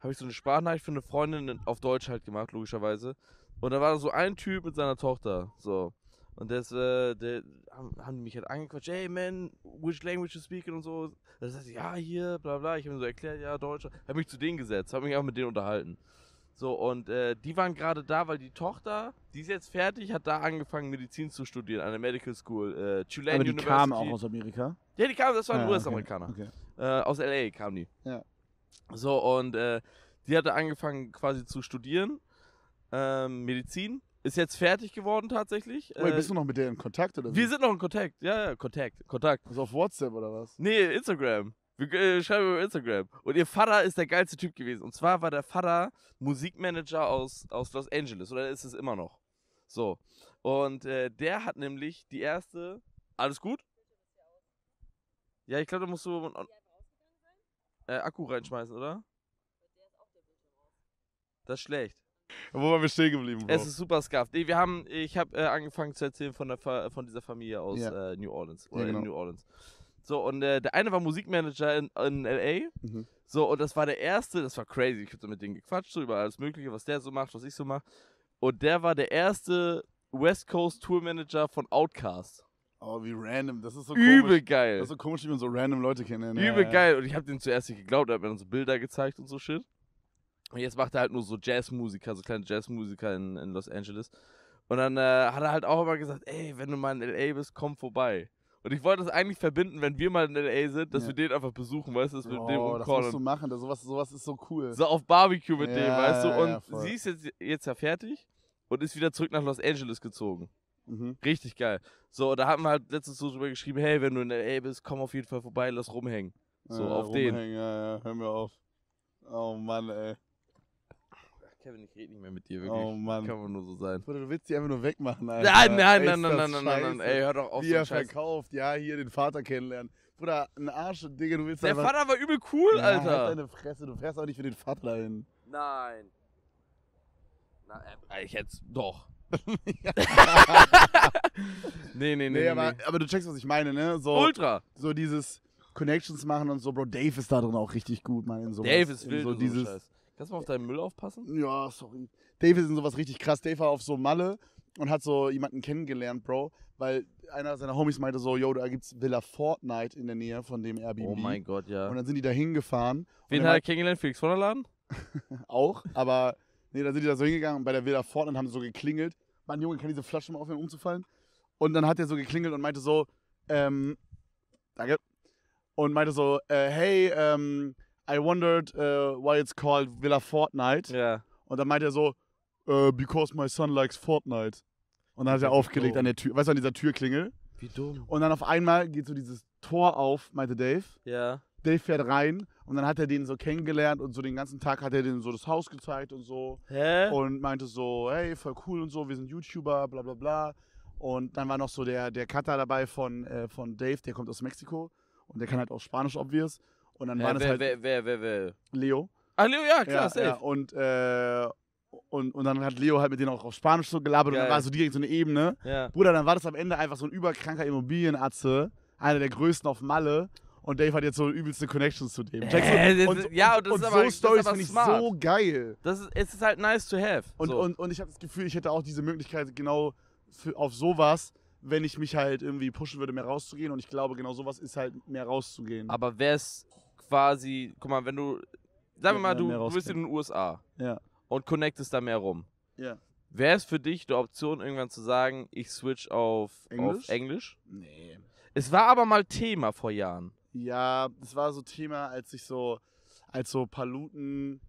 S1: habe ich so eine Sprachnachricht für eine Freundin in- auf Deutsch halt gemacht, logischerweise. Und da war so ein Typ mit seiner Tochter, so. Und das, äh, der, haben, haben die mich halt angequatscht, hey man, which language you speaking und so. Da sagte ich, ja, hier, bla bla. Ich habe mir so erklärt, ja, Deutsch. Habe mich zu denen gesetzt, habe mich auch mit denen unterhalten. So, und äh, die waren gerade da, weil die Tochter, die ist jetzt fertig, hat da angefangen, Medizin zu studieren, an der Medical School, äh, Tulane
S2: Aber die
S1: University.
S2: kamen auch aus Amerika.
S1: Ja, die kamen, das waren
S2: Ah,
S1: US-Amerikaner.
S2: Okay.
S1: Äh, aus LA kamen die.
S2: Ja.
S1: So, und äh, die hatte angefangen quasi zu studieren. Ähm, Medizin. Ist jetzt fertig geworden tatsächlich.
S2: Wait,
S1: Äh,
S2: bist du noch mit der in Kontakt oder
S1: wir
S2: wie?
S1: sind noch in Kontakt. Ja, ja, Kontakt. Kontakt.
S2: Also auf WhatsApp oder was?
S1: Nee, Instagram. Wir äh, schreiben über Instagram. Und ihr Vater ist der geilste Typ gewesen. Und zwar war der Vater Musikmanager aus, aus Los Angeles. Oder ist es immer noch? So. Und äh, der hat nämlich die erste. Alles gut? Ja, ich glaube, da musst du. äh, Akku reinschmeißen, oder? Das ist schlecht.
S2: Wo waren wir stehen geblieben, Bro?
S1: Es ist super scuffed. Nee, wir haben, ich habe äh, angefangen zu erzählen von, der Fa von dieser Familie aus
S2: Ja.
S1: äh, New Orleans. Oder
S2: Ja, genau.
S1: New Orleans. So, und äh, der eine war Musikmanager in, in L.A.
S2: Mhm.
S1: So, und das war der erste, das war crazy. Ich hab so mit denen gequatscht, so über alles Mögliche, was der so macht, was ich so mache. Und der war der erste West Coast Tourmanager von Outkast.
S2: Oh, wie random. Das ist so
S1: Übel
S2: komisch.
S1: geil.
S2: Das ist so komisch, wie man so random Leute kennt.
S1: Übel geil. Und ich habe den zuerst nicht geglaubt, er hat mir dann so Bilder gezeigt und so Shit. Und jetzt macht er halt nur so Jazzmusiker, so kleine Jazzmusiker in, in Los Angeles. Und dann äh, hat er halt auch immer gesagt, ey, wenn du mal in L.A. bist, komm vorbei. Und ich wollte das eigentlich verbinden, wenn wir mal in L.A. sind, dass
S2: Ja.
S1: wir den einfach besuchen, weißt du, dass wir mit dem
S2: Oh, das musst du machen. Das, sowas, sowas ist so cool.
S1: So auf Barbecue mit
S2: Ja,
S1: dem, weißt du? Und
S2: ja,
S1: sie ist jetzt, jetzt ja fertig und ist wieder zurück nach Los Angeles gezogen.
S2: Mhm.
S1: Richtig geil. So, da haben wir halt letztens so drüber geschrieben, hey, wenn du in L.A. bist, komm auf jeden Fall vorbei, lass rumhängen. So, auf den.
S2: rumhängen, Ja, ja, hör mir auf. Oh Mann, ey.
S1: Kevin, ich rede nicht mehr mit dir, wirklich.
S2: Oh Mann.
S1: Kann man nur so sein.
S2: Bruder, du willst die einfach nur wegmachen, Alter.
S1: Nein, nein, nein, nein,
S2: das
S1: nein, nein, nein, nein,
S2: scheiße.
S1: ey, hör doch auf
S2: Wie
S1: so
S2: er
S1: Scheiß.
S2: verkauft, ja, hier den Vater kennenlernen. Bruder, ein Arsch, Digga, du willst
S1: Der
S2: einfach...
S1: Vater war übel cool,
S2: ja, Halt
S1: Alter.
S2: deine Fresse, du fährst auch nicht für den Vater dahin.
S1: Nein. Na, äh, ich jetzt doch. nee, nee, nee.
S2: Nee, aber,
S1: nee.
S2: aber du checkst, was ich meine, ne? So,
S1: Ultra.
S2: so dieses Connections machen und so, Bro. Dave ist da drin auch richtig gut, Mann. In sowas.
S1: Dave ist
S2: in
S1: wild
S2: so
S1: und so
S2: dieses,
S1: Scheiß. Kannst du mal auf deinen Müll aufpassen?
S2: Ja, sorry. Dave ist in sowas richtig krass. Dave war auf so Malle und hat so jemanden kennengelernt, Bro. Weil einer seiner Homies meinte so, yo, da gibt's Villa Fortnite in der Nähe von dem Airbnb.
S1: Oh mein Gott, ja.
S2: Und dann sind die da hingefahren.
S1: Wen hat
S2: er
S1: er kennengelernt? Felix von der Laden?
S2: Auch, aber nee, dann sind die da so hingegangen und bei der Villa Fortnite haben sie so geklingelt. Mann, Junge, kann diese Flasche mal aufhören umzufallen? Und dann hat er so geklingelt und meinte so, ähm, danke. Und meinte so, äh, hey, ähm, I wondered uh, why it's called Villa Fortnite.
S1: Ja.
S2: Und dann meinte er so, äh, because my son likes Fortnite. Und dann hat er aufgelegt an der Tür, weißt du, an dieser Türklingel.
S1: Wie dumm.
S2: Und dann auf einmal geht so dieses Tor auf, meinte Dave.
S1: Ja.
S2: Dave fährt rein und dann hat er den so kennengelernt und so den ganzen Tag hat er denen so das Haus gezeigt und so.
S1: Hä?
S2: Und meinte so, hey, voll cool und so, wir sind YouTuber, bla bla bla. Und dann war noch so der, der Cutter dabei von, äh, von Dave, der kommt aus Mexiko und der kann halt auch Spanisch, obvious. Und dann
S1: Hä,
S2: war das
S1: wer,
S2: halt
S1: wer, wer, wer, wer?
S2: Leo.
S1: Ah, Leo, ja, klar,
S2: ja,
S1: safe.
S2: ja, und, äh, und, und dann hat Leo halt mit denen auch auf Spanisch so gelabert und
S1: Geil.
S2: dann war so direkt so eine Ebene.
S1: Ja.
S2: Bruder, dann war das am Ende einfach so ein überkranker Immobilienatze, einer der größten auf Malle. Und Dave hat jetzt so übelste Connections zu dem.
S1: Äh,
S2: und,
S1: ist- ja, und das ist aber-
S2: so Stories finde ich
S1: smart.
S2: so geil.
S1: Das ist, es ist halt nice to have.
S2: Und,
S1: so.
S2: und, und ich habe das Gefühl, ich hätte auch diese Möglichkeit genau für, auf sowas, wenn ich mich halt irgendwie pushen würde, mehr rauszugehen. Und ich glaube, genau sowas ist halt mehr rauszugehen.
S1: Aber wer ist quasi, guck mal, wenn du, sagen wir mal, du, du bist in den USA
S2: Ja.
S1: und connectest da mehr rum.
S2: Ja.
S1: Wäre es für dich die Option, irgendwann zu sagen, ich switch auf
S2: Englisch?
S1: Auf Englisch?
S2: Nee.
S1: Es war aber mal Thema vor Jahren.
S2: Ja, das war so Thema, als ich so, als so Paluten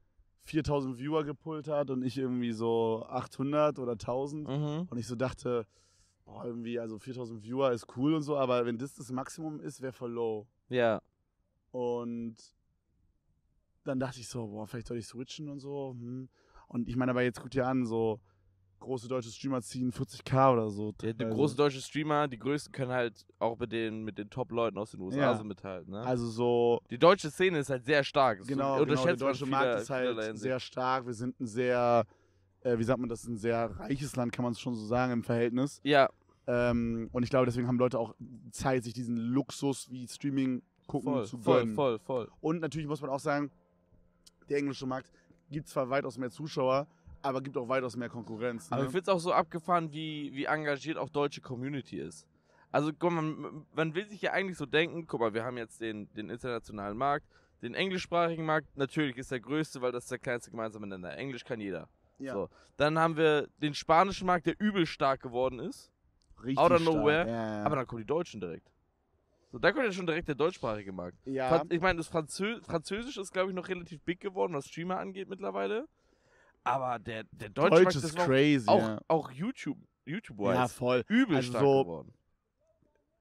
S2: 4000 Viewer gepult hat und ich irgendwie so 800 oder 1000.
S1: Mhm.
S2: Und ich so dachte, boah, irgendwie, also 4000 Viewer ist cool und so, aber wenn das das Maximum ist, wäre voll low.
S1: Ja.
S2: Und dann dachte ich so, boah, vielleicht soll ich switchen und so. Hm. Und ich meine, aber jetzt guck dir an, so große deutsche Streamer ziehen 40k oder so.
S1: Die, die
S2: teilweise.
S1: großen deutschen Streamer, die größten können halt auch mit den, mit den Top-Leuten aus den USA
S2: Ja.
S1: so mithalten. Ne?
S2: Also so,
S1: die deutsche Szene ist halt sehr stark. Das
S2: genau, genau, der deutsche Markt ist halt sehr stark. Wir sind ein sehr, äh, wie sagt man das, ein sehr reiches Land, kann man es schon so sagen, im Verhältnis.
S1: Ja,
S2: Ähm, und ich glaube, deswegen haben Leute auch Zeit, sich diesen Luxus wie Streaming gucken
S1: voll,
S2: zu
S1: voll,
S2: gönnen.
S1: voll, voll.
S2: Und natürlich muss man auch sagen, der englische Markt gibt zwar weitaus mehr Zuschauer, aber gibt auch weitaus mehr Konkurrenz.
S1: Aber
S2: Ne?
S1: ich finde es auch so abgefahren, wie, wie engagiert auch deutsche Community ist. Also, guck mal, man, man will sich ja eigentlich so denken, guck mal, wir haben jetzt den, den internationalen Markt, den englischsprachigen Markt, natürlich ist der größte, weil das ist der kleinste gemeinsame Nenner. Englisch kann jeder.
S2: ja,
S1: So. Dann haben wir den spanischen Markt, der übel stark geworden ist,
S2: richtig
S1: out of nowhere,
S2: Ja, ja.
S1: aber dann kommen die Deutschen direkt. So, da kommt ja schon direkt der deutschsprachige Markt.
S2: ja,
S1: Fran- Ich meine, das Franzö Französisch ist, glaube ich, noch relativ big geworden, was Streamer angeht mittlerweile. Aber der, der deutsche
S2: Deutsch
S1: Markt
S2: ist
S1: ist auch,
S2: crazy.
S1: auch,
S2: ja.
S1: auch YouTube, YouTube-wise
S2: ja, voll.
S1: übel
S2: Also
S1: stark
S2: so-
S1: geworden.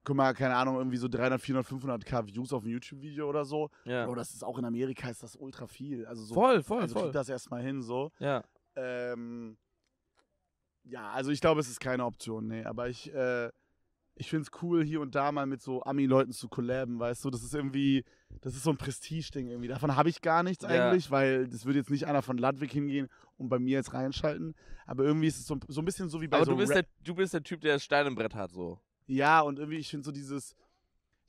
S2: Guck mal, keine Ahnung, irgendwie so 300, 400, 500k Views auf ein YouTube-Video oder so.
S1: Ja.
S2: Bro, das ist auch in Amerika ist das ultra viel. Also so,
S1: voll, voll,
S2: also
S1: voll.
S2: krieg das erstmal hin so.
S1: Ja.
S2: Ähm, ja, also ich glaube, es ist keine Option, nee. Aber ich, äh, ich finde es cool, hier und da mal mit so Ami-Leuten zu collaben, weißt du? Das ist irgendwie, das ist so ein Prestige-Ding irgendwie. Davon habe ich gar nichts
S1: Ja.
S2: eigentlich, weil das würde jetzt nicht einer von Ludwig hingehen und bei mir jetzt reinschalten. Aber irgendwie ist es so, so ein bisschen so wie bei
S1: Aber
S2: so
S1: du bist,
S2: Rap-
S1: der, du bist der Typ, der das Stein im Brett hat, so.
S2: Ja, und irgendwie, ich finde so dieses,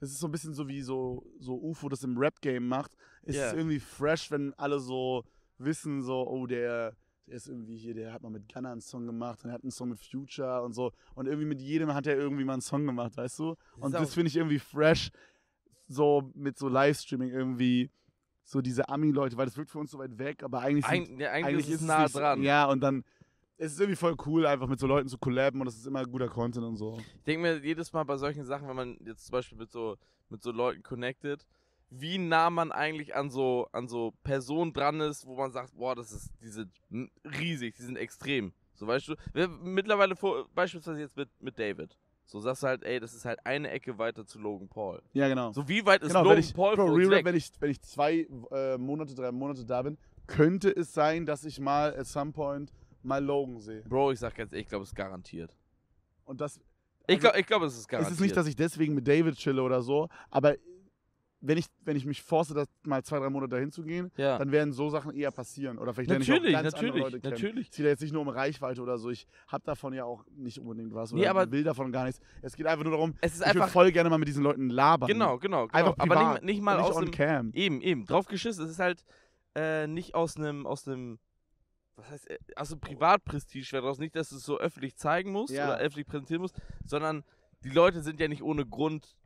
S2: das ist so ein bisschen so wie so, so UFO das im Rap-Game macht. Es
S1: Ja.
S2: ist irgendwie fresh, wenn alle so wissen, so, oh, der ist irgendwie hier, der hat mal mit Gunna einen Song gemacht und er hat einen Song mit Future und so. Und irgendwie mit jedem hat er irgendwie mal einen Song gemacht, weißt du? Und das finde ich irgendwie fresh, so mit so Livestreaming irgendwie, so diese Ami-Leute, weil das wirkt für uns so weit weg, aber eigentlich, sind,
S1: Eig ja, eigentlich,
S2: eigentlich
S1: ist es nah
S2: nicht
S1: dran.
S2: Ja, und dann, es ist irgendwie voll cool, einfach mit so Leuten zu collaben und das ist immer guter Content und so.
S1: Ich denke mir jedes Mal bei solchen Sachen, wenn man jetzt zum Beispiel mit so, mit so Leuten connected, wie nah man eigentlich an so, an so Personen dran ist, wo man sagt, boah, das ist, die sind riesig, die sind extrem. So, weißt du, wir- mittlerweile vor, beispielsweise jetzt mit, mit David. So sagst du halt, ey, das ist halt eine Ecke weiter zu Logan Paul.
S2: Ja, genau.
S1: So, wie weit ist
S2: genau,
S1: Logan
S2: wenn ich,
S1: Paul
S2: Bro, Real
S1: weg?
S2: wenn ich, wenn ich zwei äh, Monate, drei Monate da bin, könnte es sein, dass ich mal at some point mal Logan sehe.
S1: Bro, ich sag ganz ehrlich, ich glaube, es ist garantiert.
S2: Und das
S1: Ich
S2: Also,
S1: glaube, ich glaub, es ist
S2: es
S1: garantiert.
S2: ist nicht, dass ich deswegen mit David chille oder so, aber wenn ich, wenn ich mich force, das mal zwei, drei Monate dahin zu gehen,
S1: ja.
S2: dann werden so Sachen eher passieren. Oder vielleicht lerne ich auch
S1: Natürlich,
S2: ganz andere
S1: natürlich,
S2: Leute kennen.
S1: natürlich.
S2: Es geht ja jetzt nicht nur um Reichweite oder so. Ich habe davon ja auch nicht unbedingt was.
S1: Nee,
S2: Oder
S1: aber-
S2: will davon gar nichts. Es geht einfach nur darum,
S1: Es ist
S2: ich würde
S1: einfach.
S2: voll gerne mal mit diesen Leuten labern.
S1: Genau, genau, genau.
S2: Einfach
S1: aber
S2: privat.
S1: nicht, nicht mal
S2: nicht
S1: aus
S2: on
S1: dem.
S2: cam.
S1: Eben, eben. Drauf geschissen. Es ist halt äh, nicht aus einem, aus einem, was heißt, einem Privatprestige wäre daraus nicht, dass du es so öffentlich zeigen musst
S2: Ja.
S1: oder öffentlich präsentieren musst, sondern die Leute sind ja nicht ohne Grund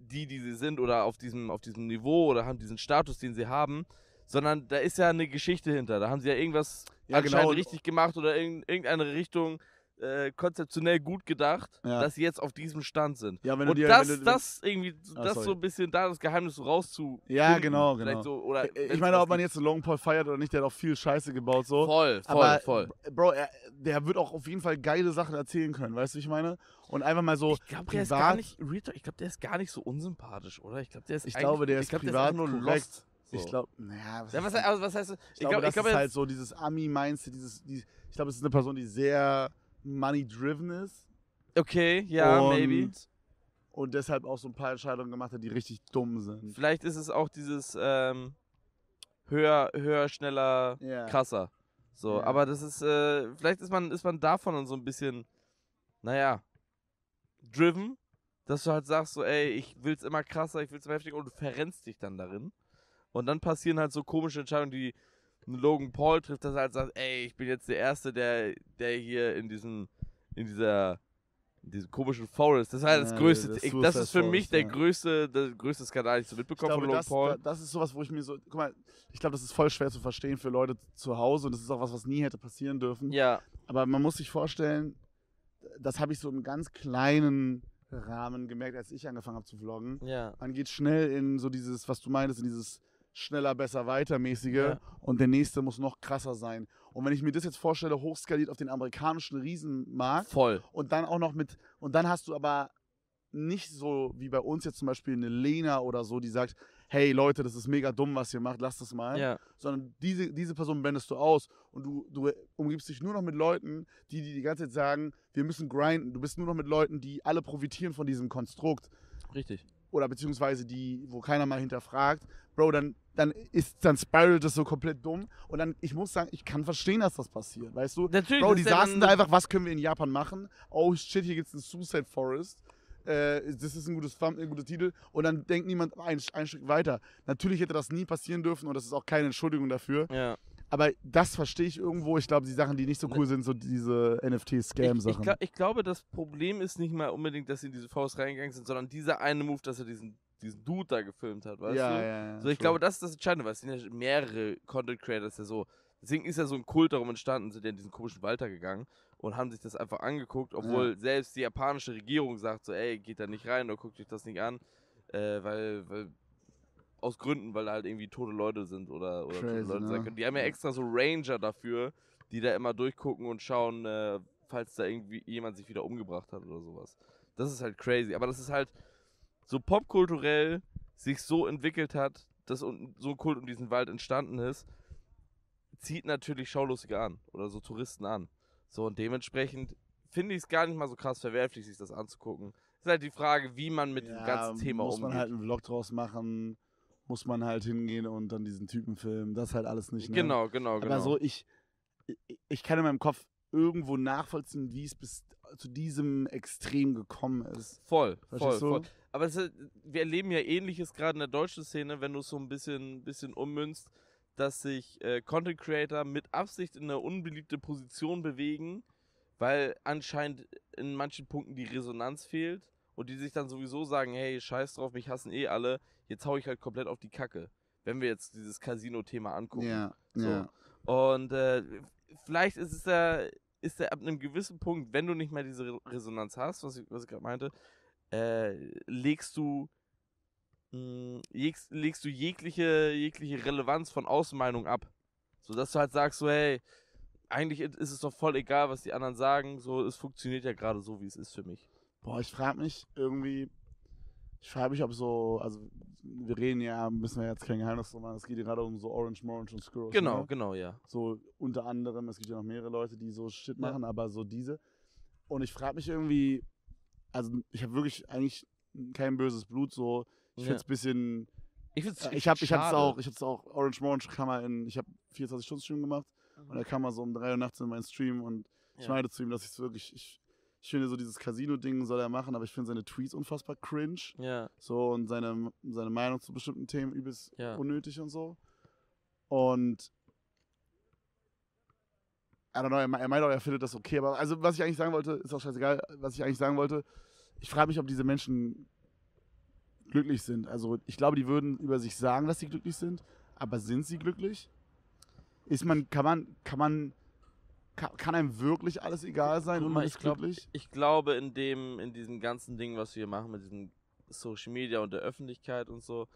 S1: die, die sie sind oder auf diesem, auf diesem Niveau oder haben diesen Status, den sie haben, sondern da ist ja eine Geschichte hinter. Da haben sie ja irgendwas
S2: Ja,
S1: anscheinend
S2: genau.
S1: richtig gemacht oder in irgendeine Richtung äh, konzeptionell gut gedacht,
S2: Ja.
S1: dass sie jetzt auf diesem Stand sind.
S2: Ja, wenn du
S1: Und
S2: dir,
S1: das,
S2: wenn du,
S1: das irgendwie,
S2: Ah,
S1: das
S2: sorry.
S1: so ein bisschen da das Geheimnis so rauszu.
S2: Ja, genau, genau.
S1: So, oder
S2: Ich-
S1: wenn's
S2: ich meine, ob man jetzt Long Paul feiert oder nicht, der hat auch viel Scheiße gebaut so.
S1: Voll, voll,
S2: aber
S1: voll.
S2: Bro, er, der wird auch auf jeden Fall geile Sachen erzählen können, weißt du, wie ich meine? Und einfach mal so
S1: Ich glaube, der ist gar nicht, ich glaube, der ist gar nicht so unsympathisch, oder? Ich glaube, der ist
S2: Ich glaube, der
S1: ich
S2: ist
S1: glaub, der
S2: privat
S1: einfach nur
S2: korrekt.
S1: lost.
S2: Ich
S1: So.
S2: glaube, naja, was
S1: Ja, was,
S2: ist-
S1: also, was heißt,
S2: ich
S1: ich
S2: glaube,
S1: glaube,
S2: das
S1: ich glaube,
S2: ist halt so dieses Ami-Mindset, dieses, die, ich glaube, es ist eine Person, die sehr money-driven ist
S1: okay, ja,
S2: und,
S1: maybe.
S2: und deshalb auch so ein paar Entscheidungen gemacht hat, die richtig dumm sind.
S1: Vielleicht ist es auch dieses ähm, höher, höher, schneller,
S2: Ja.
S1: krasser. So,
S2: Ja.
S1: aber das ist, äh, vielleicht ist man, ist man davon so ein bisschen, naja, driven, dass du halt sagst, so, ey, ich will's immer krasser, ich will's immer heftiger und du verrennst dich dann darin. Und dann passieren halt so komische Entscheidungen, die Logan Paul trifft, dass er halt sagt, ey, ich bin jetzt der Erste, der, der hier in diesem, in dieser, in diesem komischen Forest, das ist halt das
S2: Ja,
S1: größte,
S2: der
S1: ich, das ist für mich
S2: Forest,
S1: der
S2: ja.
S1: größte, der größte Skandal, den ich so
S2: Ich
S1: mitbekommen von Logan
S2: das,
S1: Paul.
S2: da- das ist sowas, wo ich mir so, guck mal, ich glaube, das ist voll schwer zu verstehen für Leute zu Hause und das ist auch was, was nie hätte passieren dürfen.
S1: ja,
S2: Aber man muss sich vorstellen, das habe ich so im ganz kleinen Rahmen gemerkt, als ich angefangen habe zu vloggen.
S1: ja.
S2: Man geht schnell in so dieses, was du meintest, in dieses schneller, besser, weiter mäßige
S1: Ja.
S2: und der nächste muss noch krasser sein. Und wenn ich mir das jetzt vorstelle, hochskaliert auf den amerikanischen Riesenmarkt
S1: Voll.
S2: und dann auch noch mit, und dann hast du aber nicht so wie bei uns jetzt zum Beispiel eine Lena oder so, die sagt, hey Leute, das ist mega dumm, was ihr macht, lasst das mal
S1: Ja.
S2: sondern diese, diese Person blendest du aus und du, du umgibst dich nur noch mit Leuten, die, die die ganze Zeit sagen, wir müssen grinden. Du bist nur noch mit Leuten, die alle profitieren von diesem Konstrukt
S1: Richtig.
S2: oder beziehungsweise die, wo keiner mal hinterfragt. Bro, dann, dann ist, dann spiralt das so komplett dumm und dann, ich muss sagen, ich kann verstehen, dass das passiert, weißt du?
S1: Natürlich.
S2: Bro, die saßen da einfach, was können wir in Japan machen? Oh shit, hier gibt's einen Suicide Forest. Äh, das ist ein gutes Thumbnail, ein guter Titel. Und dann denkt niemand ein, ein Stück weiter. Natürlich hätte das nie passieren dürfen und das ist auch keine Entschuldigung dafür.
S1: Ja.
S2: Aber das verstehe ich irgendwo. Ich glaube, die Sachen, die nicht so cool sind, so diese
S1: Ich, ich,
S2: NFT-Scam-Sachen.
S1: glaub, ich glaube, das Problem ist nicht mal unbedingt, dass sie in diese Faust reingegangen sind, sondern dieser eine Move, dass er diesen, diesen Dude da gefilmt hat, weißt
S2: ja,
S1: du?
S2: ja, ja.
S1: So, ich
S2: true.
S1: glaube, das ist das Entscheidende, weil es sind ja mehrere Content Creators ja so. Deswegen ist ja so ein Kult darum entstanden, sind ja in diesen komischen Walter gegangen und haben sich das einfach angeguckt, obwohl selbst die japanische Regierung sagt so, ey, geht da nicht rein oder guckt euch das nicht an, äh, weil, weil aus Gründen, weil da halt irgendwie tote Leute sind oder, oder tote
S2: Crazy,
S1: Leute sein
S2: ne?
S1: können. Die haben ja
S2: Ja.
S1: extra so Ranger dafür, die da immer durchgucken und schauen, äh, falls da irgendwie jemand sich wieder umgebracht hat oder sowas. Das ist halt crazy. Aber das ist halt so popkulturell sich so entwickelt hat, dass so ein Kult um diesen Wald entstanden ist, zieht natürlich Schaulustige an oder so Touristen an. So und dementsprechend finde ich es gar nicht mal so krass verwerflich, sich das anzugucken. Ist halt die Frage, wie man mit
S2: Ja,
S1: dem ganzen Thema
S2: muss
S1: umgeht.
S2: man halt einen Vlog draus machen, muss man halt hingehen und dann diesen Typen filmen. Das halt alles nicht. Ne?
S1: Genau, genau, genau.
S2: Aber so, ich, ich, ich kann in meinem Kopf irgendwo nachvollziehen, wie es bis zu diesem Extrem gekommen ist.
S1: voll, voll,
S2: Verstehst du?
S1: voll. Aber es wir erleben ja ähnliches gerade in der deutschen Szene, wenn du es so ein bisschen, bisschen ummünzt, dass sich äh, Content Creator mit Absicht in eine unbeliebte Position bewegen, weil anscheinend in manchen Punkten die Resonanz fehlt und die sich dann sowieso sagen, hey, scheiß drauf, mich hassen eh alle, jetzt hau ich halt komplett auf die Kacke. Wenn wir jetzt dieses Casino-Thema angucken.
S2: Ja,
S1: So.
S2: ja.
S1: Und äh, vielleicht ist es ja, ist er ab einem gewissen Punkt, wenn du nicht mehr diese Re- Resonanz hast, was ich, was ich gerade meinte, äh, legst du mh, legst, legst du jegliche, jegliche Relevanz von Außenmeinung ab. So dass du halt sagst, so, hey, eigentlich ist es doch voll egal, was die anderen sagen, so, es funktioniert ja gerade so, wie es ist für mich.
S2: Boah, ich frage mich irgendwie, ich frage mich, ob so, also wir reden ja, müssen wir jetzt kein Geheimnis drum machen, es geht ja gerade um so Orange, Morange und Squirrels.
S1: Genau,
S2: Ne?
S1: genau, ja.
S2: So unter anderem, es gibt ja noch mehrere Leute, die so Shit
S1: Ja.
S2: machen, aber so diese. Und ich frage mich irgendwie, also ich habe wirklich eigentlich kein böses Blut, so, ich finde es ein bisschen,
S1: Ich find's
S2: Äh, ich habe ich hab's auch, ich hab's auch, Orange Morange kam mal in, ich habe 24 Stunden Stream gemacht und er kam mal so um 3 Uhr nachts in meinen Stream und ich
S1: Ja.
S2: meinte zu ihm, dass ich es wirklich, ich, ich finde so dieses Casino-Ding soll er machen, aber ich finde seine Tweets unfassbar cringe.
S1: Ja,
S2: So und seine, seine Meinung zu bestimmten Themen übelst
S1: Ja.
S2: unnötig und so. Und I don't know, er, me- meint auch, er findet das okay, aber also was ich eigentlich sagen wollte, ist auch scheißegal, was ich eigentlich sagen wollte, ich frage mich, ob diese Menschen glücklich sind. Also ich glaube, die würden über sich sagen, dass sie glücklich sind, aber sind sie glücklich? Ist man, kann man, kann man, kann, kann einem wirklich alles egal sein und man
S1: ich
S2: ist
S1: glaub-
S2: glücklich?
S1: ich glaube, in dem, in diesem ganzen Ding, was wir hier machen, mit diesem Social Media und der Öffentlichkeit und so,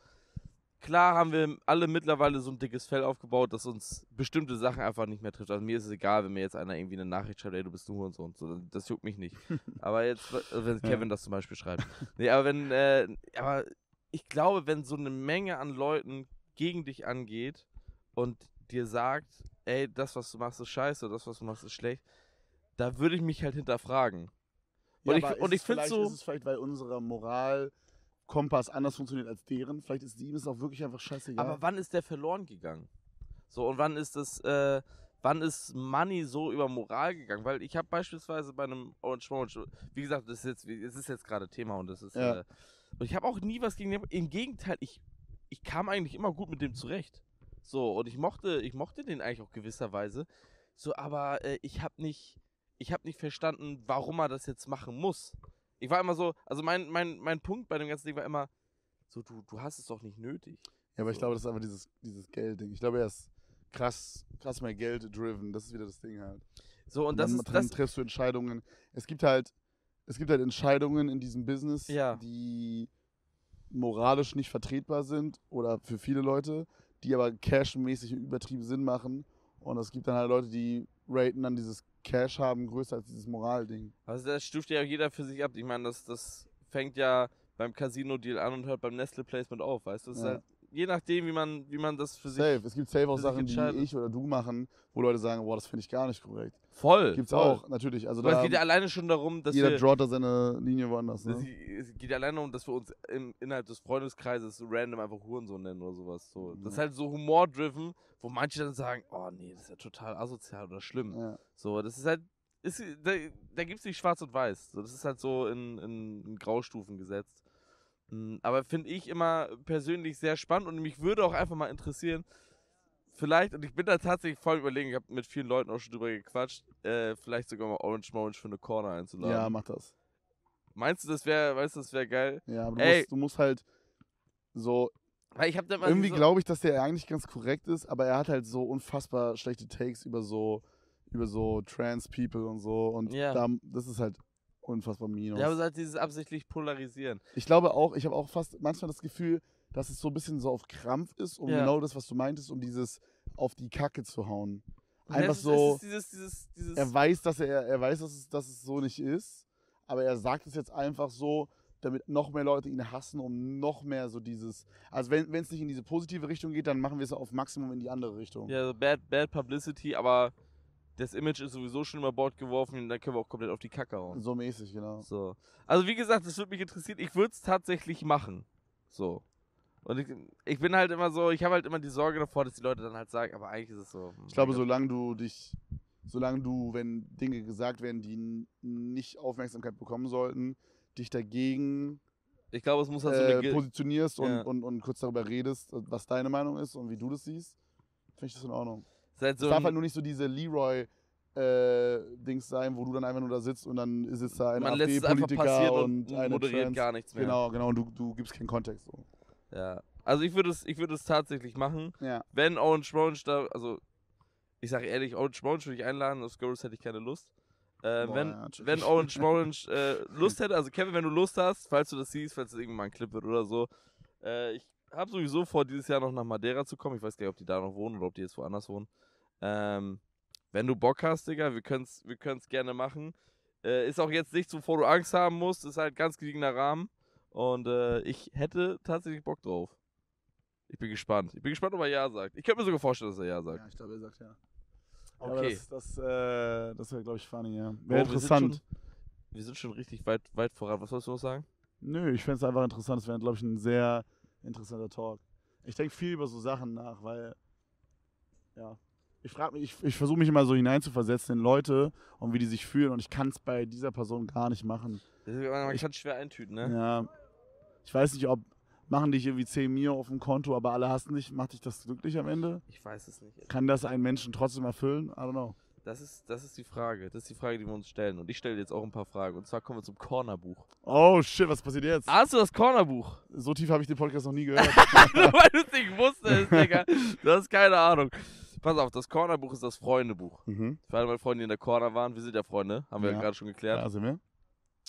S1: klar haben wir alle mittlerweile so ein dickes Fell aufgebaut, dass uns bestimmte Sachen einfach nicht mehr trifft. Also mir ist es egal, wenn mir jetzt einer irgendwie eine Nachricht schreibt, ey, du bist ein Hurensohn. und So, das juckt mich nicht. aber jetzt, also wenn
S2: Ja.
S1: Kevin das zum Beispiel schreibt. Nee, aber wenn, äh, aber ich glaube, wenn so eine Menge an Leuten gegen dich angeht und dir sagt, ey, das, was du machst, ist scheiße, das, was du machst, ist schlecht, da würde ich mich halt hinterfragen. Und ich-
S2: aber
S1: und
S2: ist
S1: ich
S2: es
S1: find
S2: vielleicht-
S1: so-
S2: Ist es vielleicht, weil unsere Moralkompass anders funktioniert als deren? Vielleicht ist ihm es auch wirklich einfach scheißegal.
S1: Aber wann ist der verloren gegangen? So, und wann ist das, äh, wann ist Money so über Moral gegangen? Weil ich habe beispielsweise bei einem Orange Orange, wie gesagt, das ist jetzt, es ist jetzt gerade Thema und das ist,
S2: Ja.
S1: äh, und ich habe auch nie was gegen den, im Gegenteil, ich, ich kam eigentlich immer gut mit dem zurecht. So, und ich mochte, ich mochte den eigentlich auch gewisserweise. So, aber äh, ich habe nicht, ich habe nicht verstanden, warum er das jetzt machen muss. Ich war immer so, also mein, mein, mein Punkt bei dem ganzen Ding war immer, so, du, du hast es doch nicht nötig.
S2: ja, aber ich
S1: so.
S2: glaube, das ist einfach dieses, dieses Geld-Ding. Ich glaube, er ist krass, krass mehr Geld-driven. Das ist wieder das Ding halt.
S1: So, und das
S2: dann,
S1: ist,
S2: dann
S1: das,
S2: triffst du Entscheidungen. Es gibt halt, es gibt halt Entscheidungen in diesem Business,
S1: Ja.
S2: die moralisch nicht vertretbar sind oder für viele Leute, die aber cashmäßig übertrieben Sinn machen. Und es gibt dann halt Leute, die raten dann dieses Cash haben größer als dieses Moralding.
S1: Also das stuft ja auch jeder für sich ab. Ich meine, das, das fängt ja beim Casino-Deal an und hört beim Nestle-Placement auf, weißt du? Das ist
S2: Ja.
S1: halt, je nachdem, wie man, wie man das für sich...
S2: Safe. Es gibt safe auch Sachen, die ich oder du machen, wo Leute sagen, boah, das finde ich gar nicht korrekt.
S1: Voll.
S2: Gibt's
S1: voll.
S2: auch, natürlich. Also
S1: Aber es
S2: da
S1: geht ja alleine schon darum, dass
S2: jeder
S1: wir...
S2: drawt da seine Linie woanders.
S1: Es
S2: Ne?
S1: es geht ja alleine um, dass wir uns im, innerhalb des Freundeskreises random einfach Hurensohn nennen oder sowas. So. Das ist halt so humor-driven, wo manche dann sagen, oh nee, das ist ja total asozial oder schlimm.
S2: Ja.
S1: So, das ist halt, ist, da, da gibt es nicht schwarz und weiß. So, das ist halt so in, in, in Graustufen gesetzt. Mm, Aber finde ich immer persönlich sehr spannend und mich würde auch einfach mal interessieren, vielleicht, und ich bin da tatsächlich voll überlegen, ich habe mit vielen Leuten auch schon drüber gequatscht, äh, vielleicht sogar mal Orange Morange für eine Corner einzuladen.
S2: ja, mach das.
S1: Meinst du, das wäre, weißt du, das wäre geil?
S2: Ja, aber du musst, du musst halt so
S1: Weil ich habe da mal
S2: irgendwie
S1: so,
S2: glaube ich, dass der eigentlich ganz korrekt ist, aber er hat halt so unfassbar schlechte Takes über so über so Trans People und so und
S1: Ja.
S2: da, das ist halt unfassbar minus.
S1: Ja, aber es ist halt dieses absichtlich polarisieren.
S2: ich glaube auch, ich habe auch fast manchmal das Gefühl, dass es so ein bisschen so auf Krampf ist, um
S1: Ja.
S2: genau das, was du meintest, um dieses auf die Kacke zu hauen. Einfach
S1: ist,
S2: so-
S1: dieses, dieses, dieses,
S2: Er weiß, dass er er weiß, dass es, dass es so nicht ist, aber er sagt es jetzt einfach so, damit noch mehr Leute ihn hassen, um noch mehr so dieses. Also wenn es nicht in diese positive Richtung geht, dann machen wir es auf Maximum in die andere Richtung.
S1: ja, so bad, bad Publicity, aber das Image ist sowieso schon über Bord geworfen und dann können wir auch komplett auf die Kacke hauen.
S2: So mäßig, genau.
S1: So. Also wie gesagt, das würde mich interessieren. Ich würde es tatsächlich machen. So. Und ich, ich bin halt immer so, ich habe halt immer die Sorge davor, dass die Leute dann halt sagen, aber eigentlich ist es so. hm,
S2: Ich glaube, solange du dich, solange du, wenn Dinge gesagt werden, die nicht Aufmerksamkeit bekommen sollten, dich dagegen
S1: ich glaube, es muss halt so
S2: äh,
S1: eine. Ge-
S2: positionierst und,
S1: Ja.
S2: und, und kurz darüber redest, was deine Meinung ist und wie du das siehst, finde ich das in Ordnung.
S1: Es halt
S2: Es
S1: so
S2: darf
S1: ein,
S2: halt nur nicht so diese Leroy-Dings sein, wo du dann einfach nur da sitzt und dann sitzt da ein
S1: man lässt es einfach
S2: AfD-Politiker
S1: passieren
S2: und,
S1: und, moderiert
S2: Trans.
S1: gar nichts mehr.
S2: Genau, genau, und du, du gibst keinen Kontext. So.
S1: Ja. Also ich würde es, ich würde es tatsächlich machen.
S2: Ja.
S1: Wenn Orange Orange da, also ich sage ehrlich, Orange Orange würde ich einladen, auf Scorers hätte ich keine Lust. Äh,
S2: Boah,
S1: wenn,
S2: ja,
S1: wenn Orange Orange äh, Lust hätte, also Kevin, wenn du Lust hast, falls du das siehst, falls es irgendwann mal ein Clip wird oder so, äh, ich habe sowieso vor, dieses Jahr noch nach Madeira zu kommen. Ich weiß gar nicht, ob die da noch wohnen oder ob die jetzt woanders wohnen. Ähm, wenn du Bock hast, Digga, wir können es wir können's gerne machen. Äh, ist auch jetzt nichts, wovor du Angst haben musst. Ist halt ganz gediegener Rahmen. Und äh, ich hätte tatsächlich Bock drauf. Ich bin gespannt. Ich bin gespannt, ob er Ja sagt. Ich könnte mir sogar vorstellen, dass er Ja sagt.
S2: Ja, ich glaube, er sagt ja.
S1: Okay.
S2: Aber das, das, äh, das wäre, glaube ich, funny, ja.
S1: Oh,
S2: Wäre
S1: wir sind
S2: interessant.
S1: schon- Wir sind schon richtig weit, weit voran. Was sollst du noch sagen?
S2: Nö, ich fände es einfach interessant. Es wäre, glaube ich, ein sehr interessanter Talk. Ich denke viel über so Sachen nach, weil, ja, ich frage mich, ich, ich versuche mich immer so hineinzuversetzen in Leute und wie die sich fühlen und ich kann es bei dieser Person gar nicht machen.
S1: Man kann es schwer eintüten, ne?
S2: Ja, ich weiß nicht, ob machen dich irgendwie 10 Mio auf dem Konto, aber alle hassen dich, macht dich das glücklich am Ende?
S1: Ich weiß es nicht.
S2: Kann das einen Menschen trotzdem erfüllen? I don't know.
S1: Das ist, das ist die Frage. Das ist die Frage, die wir uns stellen. Und ich stelle jetzt auch ein paar Fragen. Und zwar kommen wir zum Cornerbuch.
S2: Oh shit, was passiert jetzt?
S1: Hast du das Cornerbuch?
S2: So tief habe ich den Podcast noch nie gehört.
S1: Nur weil du es nicht wusstest, Digga. Du hast keine Ahnung. Pass auf, das Cornerbuch ist das Freundebuch.
S2: mhm.
S1: Für alle meine Freunde, die in der Corner waren. Wir sind ja Freunde. Haben wir ja,
S2: Ja.
S1: gerade schon geklärt.
S2: Ja, sind wir?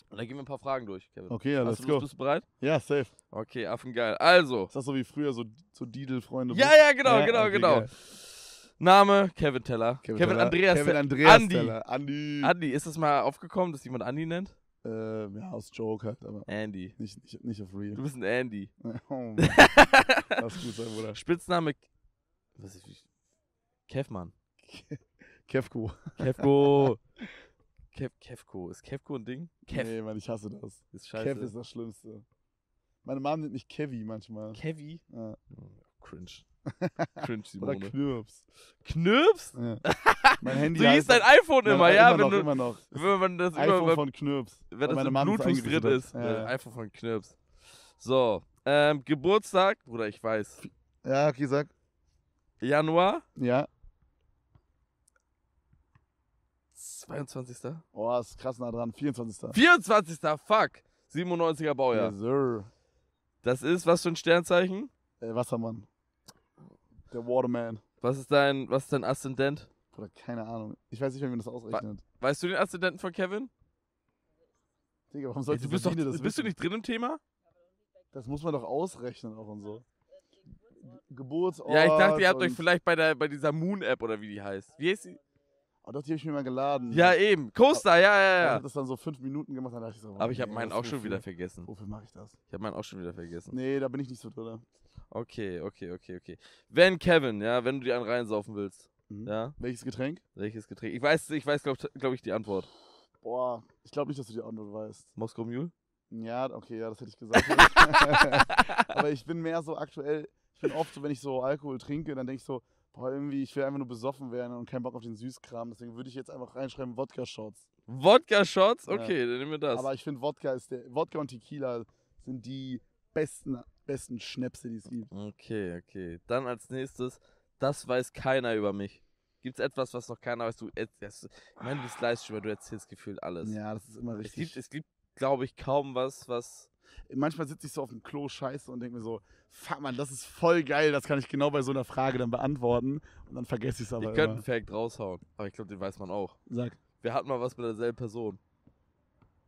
S1: Und dann gehen wir ein paar Fragen durch, Kevin.
S2: Okay, ja, let's
S1: Lust,
S2: go.
S1: bist du bereit?
S2: Ja, safe.
S1: Okay, Affengeil. Also.
S2: Ist das so wie früher, so, so Didel-Freunde?
S1: Ja, ja, genau,
S2: Ja,
S1: genau,
S2: okay,
S1: genau.
S2: geil.
S1: Name, Kevin Teller.
S2: Kevin,
S1: Kevin,
S2: Teller.
S1: Andreas
S2: Kevin Andreas
S1: Andi.
S2: Teller. Andi.
S1: Andi, ist das mal aufgekommen, dass jemand Andi nennt?
S2: Ähm, ja, aus Joke halt, aber
S1: Andy.
S2: nicht, nicht, nicht auf Real.
S1: Du bist ein Andy.
S2: Oh. Lass gut sein, Bruder.
S1: Spitzname. Was ist. Kevmann.
S2: Kevko.
S1: Kevko. Kev, Kevko. Ist Kevko ein Ding? Kev
S2: Nee, Mann, ich hasse das.
S1: ist scheiße.
S2: Kev ist das Schlimmste. Meine Mom nennt mich Kevi manchmal.
S1: Kevi?
S2: Ja.
S1: Cringe. Cringe,
S2: Oder
S1: Simone.
S2: Knirps.
S1: Knirps?
S2: Ja. Mein Handy
S1: So hieß dein iPhone immer, ja?
S2: Immer
S1: wenn,
S2: noch,
S1: du,
S2: immer noch.
S1: wenn man das
S2: iPhone
S1: immer
S2: von Knirps.
S1: wenn das Bluetooth drin ist.
S2: Ja,
S1: äh,
S2: ja.
S1: iPhone von Knirps. So. Ähm, Geburtstag, Bruder, ich weiß.
S2: Ja, okay, sag.
S1: Januar
S2: Ja.
S1: 22.
S2: Oh, ist krass nah dran. 24.
S1: 24. Fuck. 97er Baujahr.
S2: Yes, sir.
S1: Das ist was für ein Sternzeichen?
S2: Äh, Wassermann. Der Waterman.
S1: Was ist dein, was ist dein Aszendent?
S2: Oder keine Ahnung. Ich weiß nicht, wie man das ausrechnet.
S1: Weißt du den Aszendenten von Kevin?
S2: Digga, warum
S1: Ey,
S2: sollst
S1: du bist, doch,
S2: das
S1: bist du nicht drin im Thema?
S2: Das muss man doch ausrechnen auch und so. Geburtsort.
S1: ja, ich dachte, ihr habt euch vielleicht bei, der, bei dieser Moon-App oder wie die heißt. Wie heißt die?
S2: Oh, doch, die habe ich mir mal geladen.
S1: Ja, eben. Coaster, ja,
S2: Ich
S1: ja,
S2: habe
S1: ja.
S2: das dann so fünf Minuten gemacht, dann dachte ich so.
S1: Aber ich habe meinen auch schon wieder vergessen.
S2: Wofür mache ich das?
S1: Ich habe meinen auch schon wieder vergessen.
S2: Nee, da bin ich nicht so drin.
S1: Okay, okay, okay, okay. Wenn Kevin, ja, wenn du dir einen reinsaufen willst,
S2: Mhm.
S1: ja,
S2: Welches Getränk?
S1: welches Getränk? Ich weiß, ich weiß, glaube glaub ich, die Antwort.
S2: Boah, ich glaube nicht, dass du die Antwort weißt.
S1: Moskau Mule?
S2: Ja, okay, ja, das hätte ich gesagt. Aber ich bin mehr so aktuell, ich bin oft so, wenn ich so Alkohol trinke, dann denke ich so, boah, irgendwie, ich will einfach nur besoffen werden und keinen Bock auf den Süßkram. Deswegen würde ich jetzt einfach reinschreiben Wodka-Shots.
S1: Wodka-Shots?
S2: Ja.
S1: Okay, dann nehmen wir das.
S2: Aber ich finde, Wodka ist der, Wodka und Tequila sind die besten, besten Schnäpse, die es gibt.
S1: Okay, okay. Dann als nächstes, das weiß keiner über mich. Gibt es etwas, was noch keiner weiß? Du, äh, das, ich meine, du bist Livestreamer, du erzählst gefühlt alles.
S2: Ja, das ist immer
S1: es
S2: richtig.
S1: gibt, es gibt glaube ich, kaum was, was.
S2: Manchmal sitze ich so auf dem Klo scheiße und denke mir so, fuck man, das ist voll geil, das kann ich genau bei so einer Frage dann beantworten. Und dann vergesse ich es aber
S1: Ich könnte einen Fact raushauen, aber ich glaube, den weiß man auch.
S2: Sag.
S1: Wir hatten mal was mit derselben Person.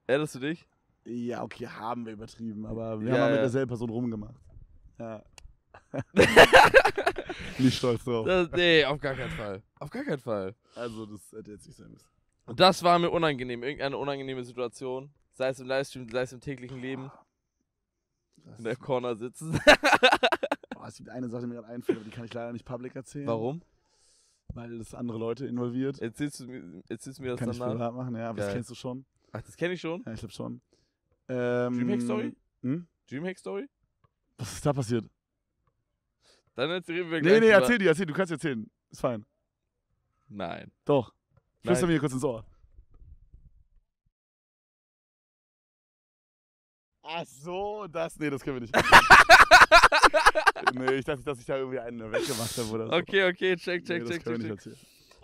S1: Erinnerst du dich?
S2: Ja, okay, haben wir übertrieben, aber wir
S1: Ja,
S2: haben mal
S1: ja.
S2: mit derselben Person rumgemacht. Ja. Nicht stolz drauf.
S1: Das, nee, auf gar keinen Fall. Auf gar keinen Fall.
S2: Also, das hätte jetzt nicht sein müssen.
S1: Und das war mir unangenehm. Irgendeine unangenehme Situation. Sei es im Livestream, sei es im täglichen Leben.
S2: Das
S1: In der Corner sitzen.
S2: oh, es gibt eine Sache, die mir gerade einfällt, aber die kann ich leider nicht public erzählen.
S1: Warum?
S2: weil es andere Leute involviert.
S1: Erzählst du mir, erzählst du mir das
S2: Kann ich
S1: danach?
S2: privat machen, ja, aber das
S1: Geil.
S2: kennst du schon.
S1: Ach, das kenne ich schon.
S2: Ja, ich glaube schon. Ähm,
S1: Dreamhack Story?
S2: Hm?
S1: Dreamhack Story?
S2: Was ist da passiert?
S1: Dann erzählen wir gleich.
S2: Nee, nee,
S1: über-
S2: erzähl die, erzähl, du kannst erzählen. Ist fein.
S1: Nein.
S2: Doch. Flüster mir kurz ins Ohr. Ach so, das, nee, das können wir nicht. nee, ich dachte, dass ich da irgendwie einen weggemacht habe oder so.
S1: Okay, okay, check,
S2: nee,
S1: check,
S2: das
S1: check, check, check.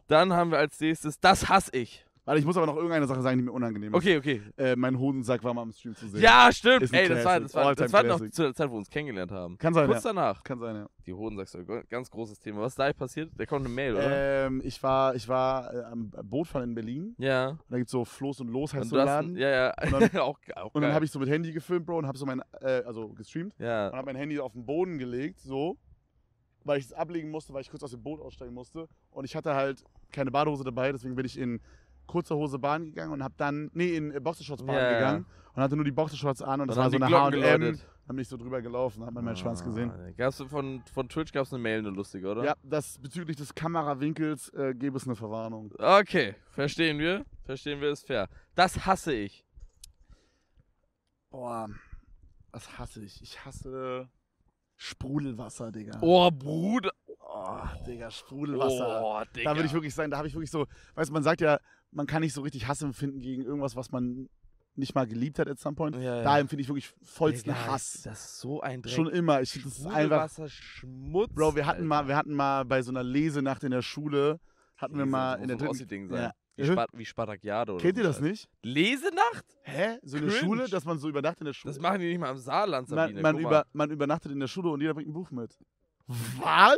S1: Dann haben wir als nächstes, das hasse ich.
S2: Warte, ich muss aber noch irgendeine Sache sagen, die mir unangenehm ist.
S1: Okay, okay.
S2: Äh, mein Hodensack war mal im Stream zu sehen.
S1: Ja, stimmt. Ey, das war, das war, das war noch zu der Zeit, wo wir uns kennengelernt haben.
S2: Kann sein,
S1: Kurz
S2: ja.
S1: danach.
S2: Kann sein, ja.
S1: Die Hodensackstory, ganz großes Thema. Was ist da passiert? Da kommt eine Mail, oder?
S2: Ähm, ich war, ich war äh, am Bootfahren in Berlin.
S1: ja.
S2: Da gibt's so Floß und Los, heißt
S1: Und
S2: so Laden.
S1: ein- ja, ja.
S2: Und dann-
S1: auch, auch
S2: Und dann habe ich so mit Handy gefilmt, Bro, und habe so mein, äh, also gestreamt.
S1: Ja.
S2: und habe mein Handy auf den Boden gelegt, so, weil ich es ablegen musste, weil ich kurz aus dem Boot aussteigen musste. Und ich hatte halt keine Badehose dabei, deswegen bin ich in kurzer Hose Bahn gegangen und habe dann, nee, in äh, Boxershorts Bahn
S1: ja.
S2: gegangen und hatte nur die Boxershorts an und das war so eine H&M. Dann bin ich so drüber gelaufen, hat man meinen Schwanz gesehen.
S1: Ah, Gab's von, von Twitch gab es eine Mail, eine lustige, oder?
S2: Ja, das bezüglich des Kamerawinkels äh, gäbe es eine Verwarnung.
S1: Okay, verstehen wir. Verstehen wir, ist fair. Das hasse ich.
S2: Boah, was hasse ich? Ich hasse Sprudelwasser, Digga.
S1: Oh, Bruder.
S2: Oh, Digga, Sprudelwasser.
S1: Oh, Digga.
S2: Da würde ich wirklich sagen, da habe ich wirklich so, weißt du, man sagt ja, man kann nicht so richtig Hass empfinden gegen irgendwas, was man nicht mal geliebt hat at some point.
S1: Ja, ja.
S2: Da empfinde ich wirklich vollsten
S1: Digga,
S2: Hass.
S1: Das ist so ein Dreck.
S2: Schon immer. Ich, das ist einfach.
S1: Schmutz.
S2: Bro, wir hatten
S1: Alter.
S2: mal, wir hatten mal bei so einer Lesenacht in der Schule, hatten wir
S1: Lese,
S2: mal
S1: das
S2: in der dritten.
S1: Sein.
S2: Ja.
S1: Wie, Spat wie Spartakiade oder
S2: Kennt
S1: so
S2: ihr das
S1: Scheiß.
S2: nicht?
S1: Lesenacht?
S2: Hä? So eine. Schule, dass man so übernachtet in der Schule.
S1: Das machen die nicht mal im Saarland, Sabine.
S2: man, man,
S1: mal.
S2: über, man übernachtet in der Schule und jeder bringt ein Buch mit. Was?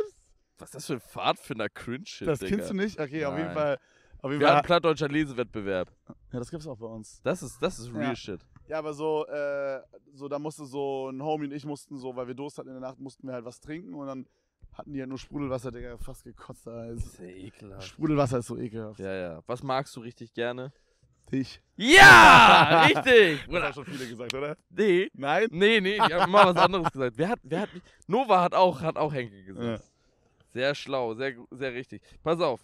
S1: Was ist das für ein Pfadfinder Cringe-Shit,
S2: Das
S1: Digga.
S2: kennst du nicht? Okay, auf jeden
S1: Nein.
S2: Fall. Auf jeden
S1: Wir hatten
S2: Fall.
S1: plattdeutscher Lesewettbewerb.
S2: Ja, das gibt's auch bei uns.
S1: Das ist, das ist real
S2: Ja.
S1: shit.
S2: Ja, aber so, äh, so, da musste so ein Homie und ich mussten so, weil wir Durst hatten in der Nacht, mussten wir halt was trinken und dann hatten die halt nur Sprudelwasser, Digga, fast gekotzt. Alter.
S1: Das ist ja ekelhaft.
S2: Sprudelwasser ist so ekelhaft.
S1: Ja, ja. Was magst du richtig gerne?
S2: Dich.
S1: Ja! richtig!
S2: Das haben schon viele gesagt, oder?
S1: Nee.
S2: Nein?
S1: Nee, nee, die haben immer was anderes gesagt. Wer hat, wer hat mich. Nova hat auch, hat auch Henke gesagt.
S2: Ja.
S1: Sehr schlau, sehr, sehr richtig. Pass auf.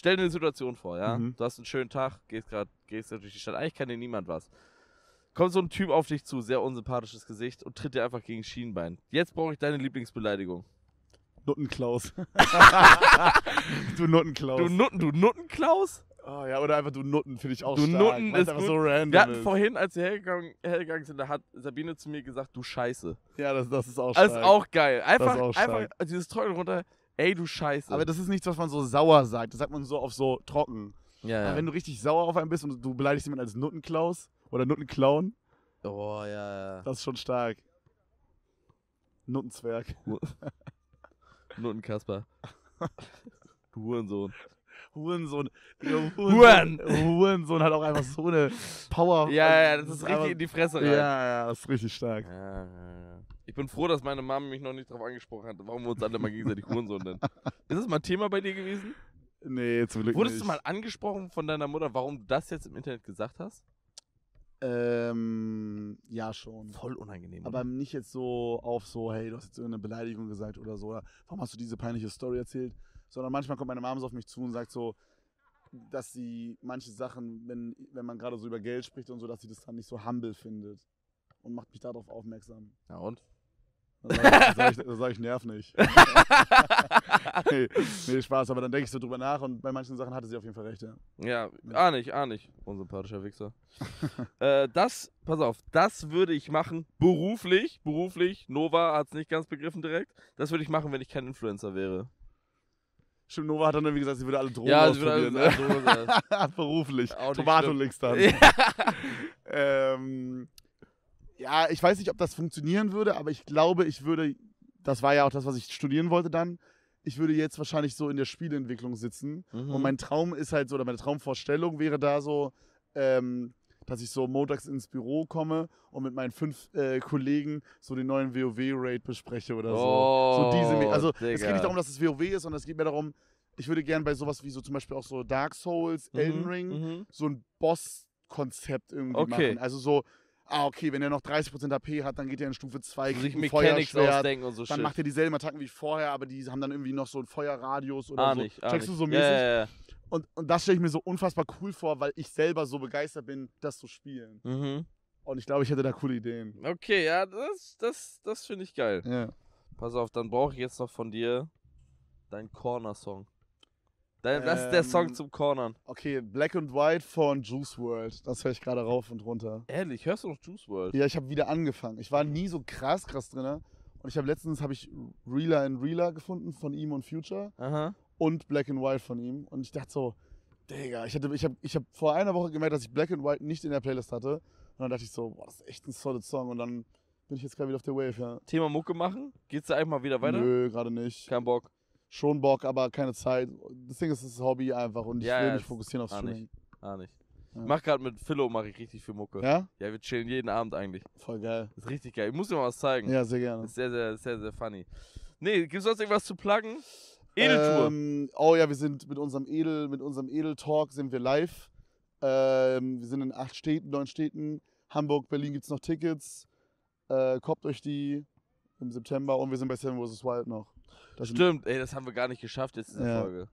S1: Stell dir eine Situation vor, ja?
S2: Mhm.
S1: Du hast einen schönen Tag, gehst gerade gehst durch die Stadt. Eigentlich kann dir niemand was. Kommt so ein Typ auf dich zu, sehr unsympathisches Gesicht und tritt dir einfach gegen Schienbein. Jetzt brauche ich deine Lieblingsbeleidigung.
S2: Nuttenklaus. du Nuttenklaus.
S1: Du Nutten, du Nuttenklaus?
S2: oh, ja, oder einfach du Nutten, finde ich auch
S1: Du
S2: stark.
S1: Nutten ist
S2: einfach
S1: gut.
S2: so random
S1: Wir hatten
S2: ist.
S1: vorhin, als wir hergegangen, hergegangen sind, da hat Sabine zu mir gesagt, du Scheiße.
S2: Ja, das, das ist auch stark.
S1: Das ist auch geil. Einfach,
S2: auch
S1: einfach dieses Trocken runter, ey, du Scheiße.
S2: Aber das ist nichts, was man so sauer sagt. Das sagt man so auf so trocken.
S1: ja, ja.
S2: wenn du richtig sauer auf einen bist und du beleidigst jemanden als Nuttenklaus oder Nuttenclown,
S1: Oh, ja, ja.
S2: das ist schon stark. Nuttenzwerg.
S1: Nuttenkasper. du Hurensohn.
S2: Hurensohn. Digga,
S1: Huren.
S2: Hurensohn hat auch einfach so eine Power.
S1: Ja, ja, das ist richtig in die Fresse rein.
S2: Ja, ja, das ist richtig stark.
S1: Ja, ja, ja. Ich bin froh, dass meine Mama mich noch nicht darauf angesprochen hat, warum wir uns alle mal gegenseitig Hurensohn nennen. Ist das mal ein Thema bei dir gewesen?
S2: Nee, zum Glück
S1: Wurdest
S2: nicht.
S1: du mal angesprochen von deiner Mutter, warum du das jetzt im Internet gesagt hast?
S2: Ähm, ja, schon.
S1: Voll unangenehm.
S2: Aber nicht jetzt so auf so, hey, du hast jetzt irgendeine Beleidigung gesagt oder so. Oder warum hast du diese peinliche Story erzählt? Sondern manchmal kommt meine Mama so auf mich zu und sagt so, dass sie manche Sachen, wenn, wenn man gerade so über Geld spricht und so, dass sie das dann nicht so humble findet. Und macht mich darauf aufmerksam.
S1: ja, und?
S2: Dann sage ich, dann sag ich, nerv nicht. nee, nee, Spaß. Aber dann denke ich so drüber nach und bei manchen Sachen hatte sie auf jeden Fall recht, ja.
S1: Ja, ah nicht, ah nicht. Unsympathischer Wichser. äh, das, pass auf, das würde ich machen, beruflich, beruflich. Nova hat es nicht ganz begriffen direkt. Das würde ich machen, wenn ich kein Influencer wäre.
S2: Stimmt, Nova hat dann irgendwie gesagt, sie würde alle Drogen
S1: Ja, sie würde
S2: ausprobieren.
S1: alle-
S2: ne?
S1: alle
S2: Beruflich.
S1: Auch nicht
S2: Tomato
S1: schlimm.
S2: links dann. ähm, ja, ich weiß nicht, ob das funktionieren würde, aber ich glaube, ich würde, das war ja auch das, was ich studieren wollte dann, ich würde jetzt wahrscheinlich so in der Spieleentwicklung sitzen.
S1: Mhm.
S2: Und mein Traum ist halt so, oder meine Traumvorstellung wäre da so, ähm, dass ich so montags ins Büro komme und mit meinen fünf äh, Kollegen so den neuen WoW-Raid bespreche oder so. so diese, also es geht
S1: Oh, Digga.
S2: nicht darum, dass es WoW ist, sondern es geht mir darum, ich würde gern bei sowas wie so zum Beispiel auch so Dark Souls, Elden
S1: Mhm,
S2: Ring,
S1: mhm.
S2: so ein Boss-Konzept irgendwie
S1: Okay.
S2: machen. Also so ah, okay, wenn er noch 30% HP hat, dann geht er in Stufe 2,
S1: Sich
S2: kriegt ein Feuerschwert.
S1: und so
S2: Dann
S1: shit.
S2: macht er dieselben Attacken wie vorher, aber die haben dann irgendwie noch so einen Feuerradius oder
S1: ah,
S2: so.
S1: nicht, ah,
S2: Checkst du so mäßig?
S1: ja, ja.
S2: Und, und das stelle ich mir so unfassbar cool vor, weil ich selber so begeistert bin, das zu spielen.
S1: Mhm.
S2: Und ich glaube, ich hätte da coole Ideen.
S1: Okay, ja, das, das, das finde ich geil.
S2: Ja.
S1: Pass auf, dann brauche ich jetzt noch von dir deinen Corner-Song. Das ist der Song
S2: Ähm,
S1: zum Cornern.
S2: Okay, Black and White von Juice World. Das höre ich gerade rauf und runter.
S1: Ehrlich, hörst du noch Juice World?
S2: Ja, ich habe wieder angefangen. Ich war nie so krass, krass drin. Und ich habe letztens habe ich Reeler in Reeler gefunden von ihm und Future
S1: Aha.
S2: und Black and White von ihm. Und ich dachte so, Digga, ich, hatte, ich habe ich hab vor einer Woche gemerkt, dass ich Black and White nicht in der Playlist hatte. Und dann dachte ich so, boah, das ist echt ein solid Song. Und dann bin ich jetzt gerade wieder auf der Wave, ja.
S1: Thema Mucke machen? Geht's da einmal wieder weiter?
S2: Nö, gerade nicht.
S1: Kein Bock.
S2: Schon Bock, aber keine Zeit. Das Ding ist, es ist Hobby einfach und ich
S1: Ja,
S2: will
S1: ja,
S2: mich fokussieren aufs Streaming.
S1: Ah, nicht.
S2: Ja.
S1: Ich mach gerade mit Philo mache ich richtig viel Mucke.
S2: Ja?
S1: Ja, wir chillen jeden Abend eigentlich.
S2: Voll geil.
S1: Das ist richtig geil. Ich muss dir mal was zeigen.
S2: Ja, sehr gerne.
S1: Das ist sehr, sehr, sehr, sehr funny. Nee, gibt's sonst irgendwas zu pluggen? Edeltour.
S2: Ähm, oh ja, wir sind mit unserem Edel, mit unserem Edel-Talk sind wir live. Ähm, wir sind in acht Städten, neun Städten. Hamburg, Berlin gibt es noch Tickets. Äh, koppt euch die im September und wir sind bei Seven vs. Wild noch.
S1: Stimmt, ey, das haben wir gar nicht geschafft jetzt in der
S2: Ja.
S1: Folge.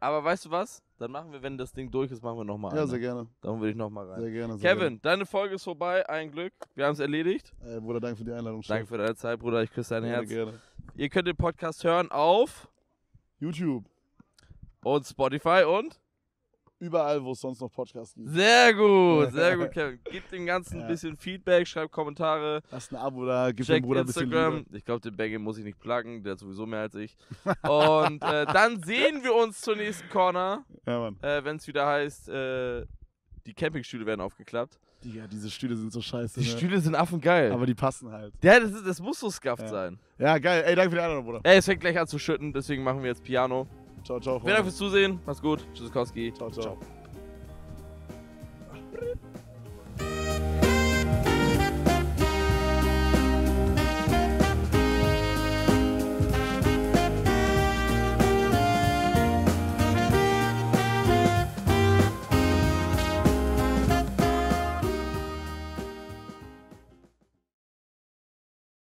S1: Aber weißt du was? Dann machen wir, wenn das Ding durch ist, machen wir nochmal
S2: Ja,
S1: eine.
S2: sehr gerne.
S1: Dann will ich nochmal rein.
S2: Sehr gerne. Sehr
S1: Kevin, deine Folge ist vorbei. Ein Glück. Wir haben es erledigt.
S2: Gerne. Äh, Bruder, danke für die Einladung.
S1: Danke für deine Zeit, Bruder. Ich küsse dein
S2: Chef.
S1: Herz.
S2: Gerne, gerne.
S1: Ihr könnt den Podcast hören auf
S2: YouTube.
S1: und Spotify und
S2: Überall, wo es sonst noch Podcasts gibt.
S1: sehr gut, sehr gut, Kevin. Gib dem Ganzen ein
S2: Ja.
S1: bisschen Feedback, schreibt Kommentare,
S2: Lasst ein Abo da, gib dem Bruder ein bisschen
S1: Instagram.
S2: Liebe.
S1: Ich glaube, den Bangin muss ich nicht pluggen, der hat sowieso mehr als ich. Und äh, dann sehen wir uns zur nächsten Corner,
S2: Ja, Mann.
S1: äh, wenn es wieder heißt, äh, die Campingstühle werden aufgeklappt.
S2: Digga, diese Stühle sind so scheiße.
S1: Die
S2: ne?
S1: Stühle sind affengeil.
S2: Aber die passen halt.
S1: ja, das, ist, das muss so scuffed
S2: Ja.
S1: sein.
S2: Ja, geil. Ey, danke für die Einladung, Bruder.
S1: Ey, es fängt gleich an zu schütten, deswegen machen wir jetzt Piano.
S2: Ciao, ciao.
S1: Vielen Dank fürs Zusehen. Macht's gut. Tschüssikowski.
S2: Ciao, ciao. ciao.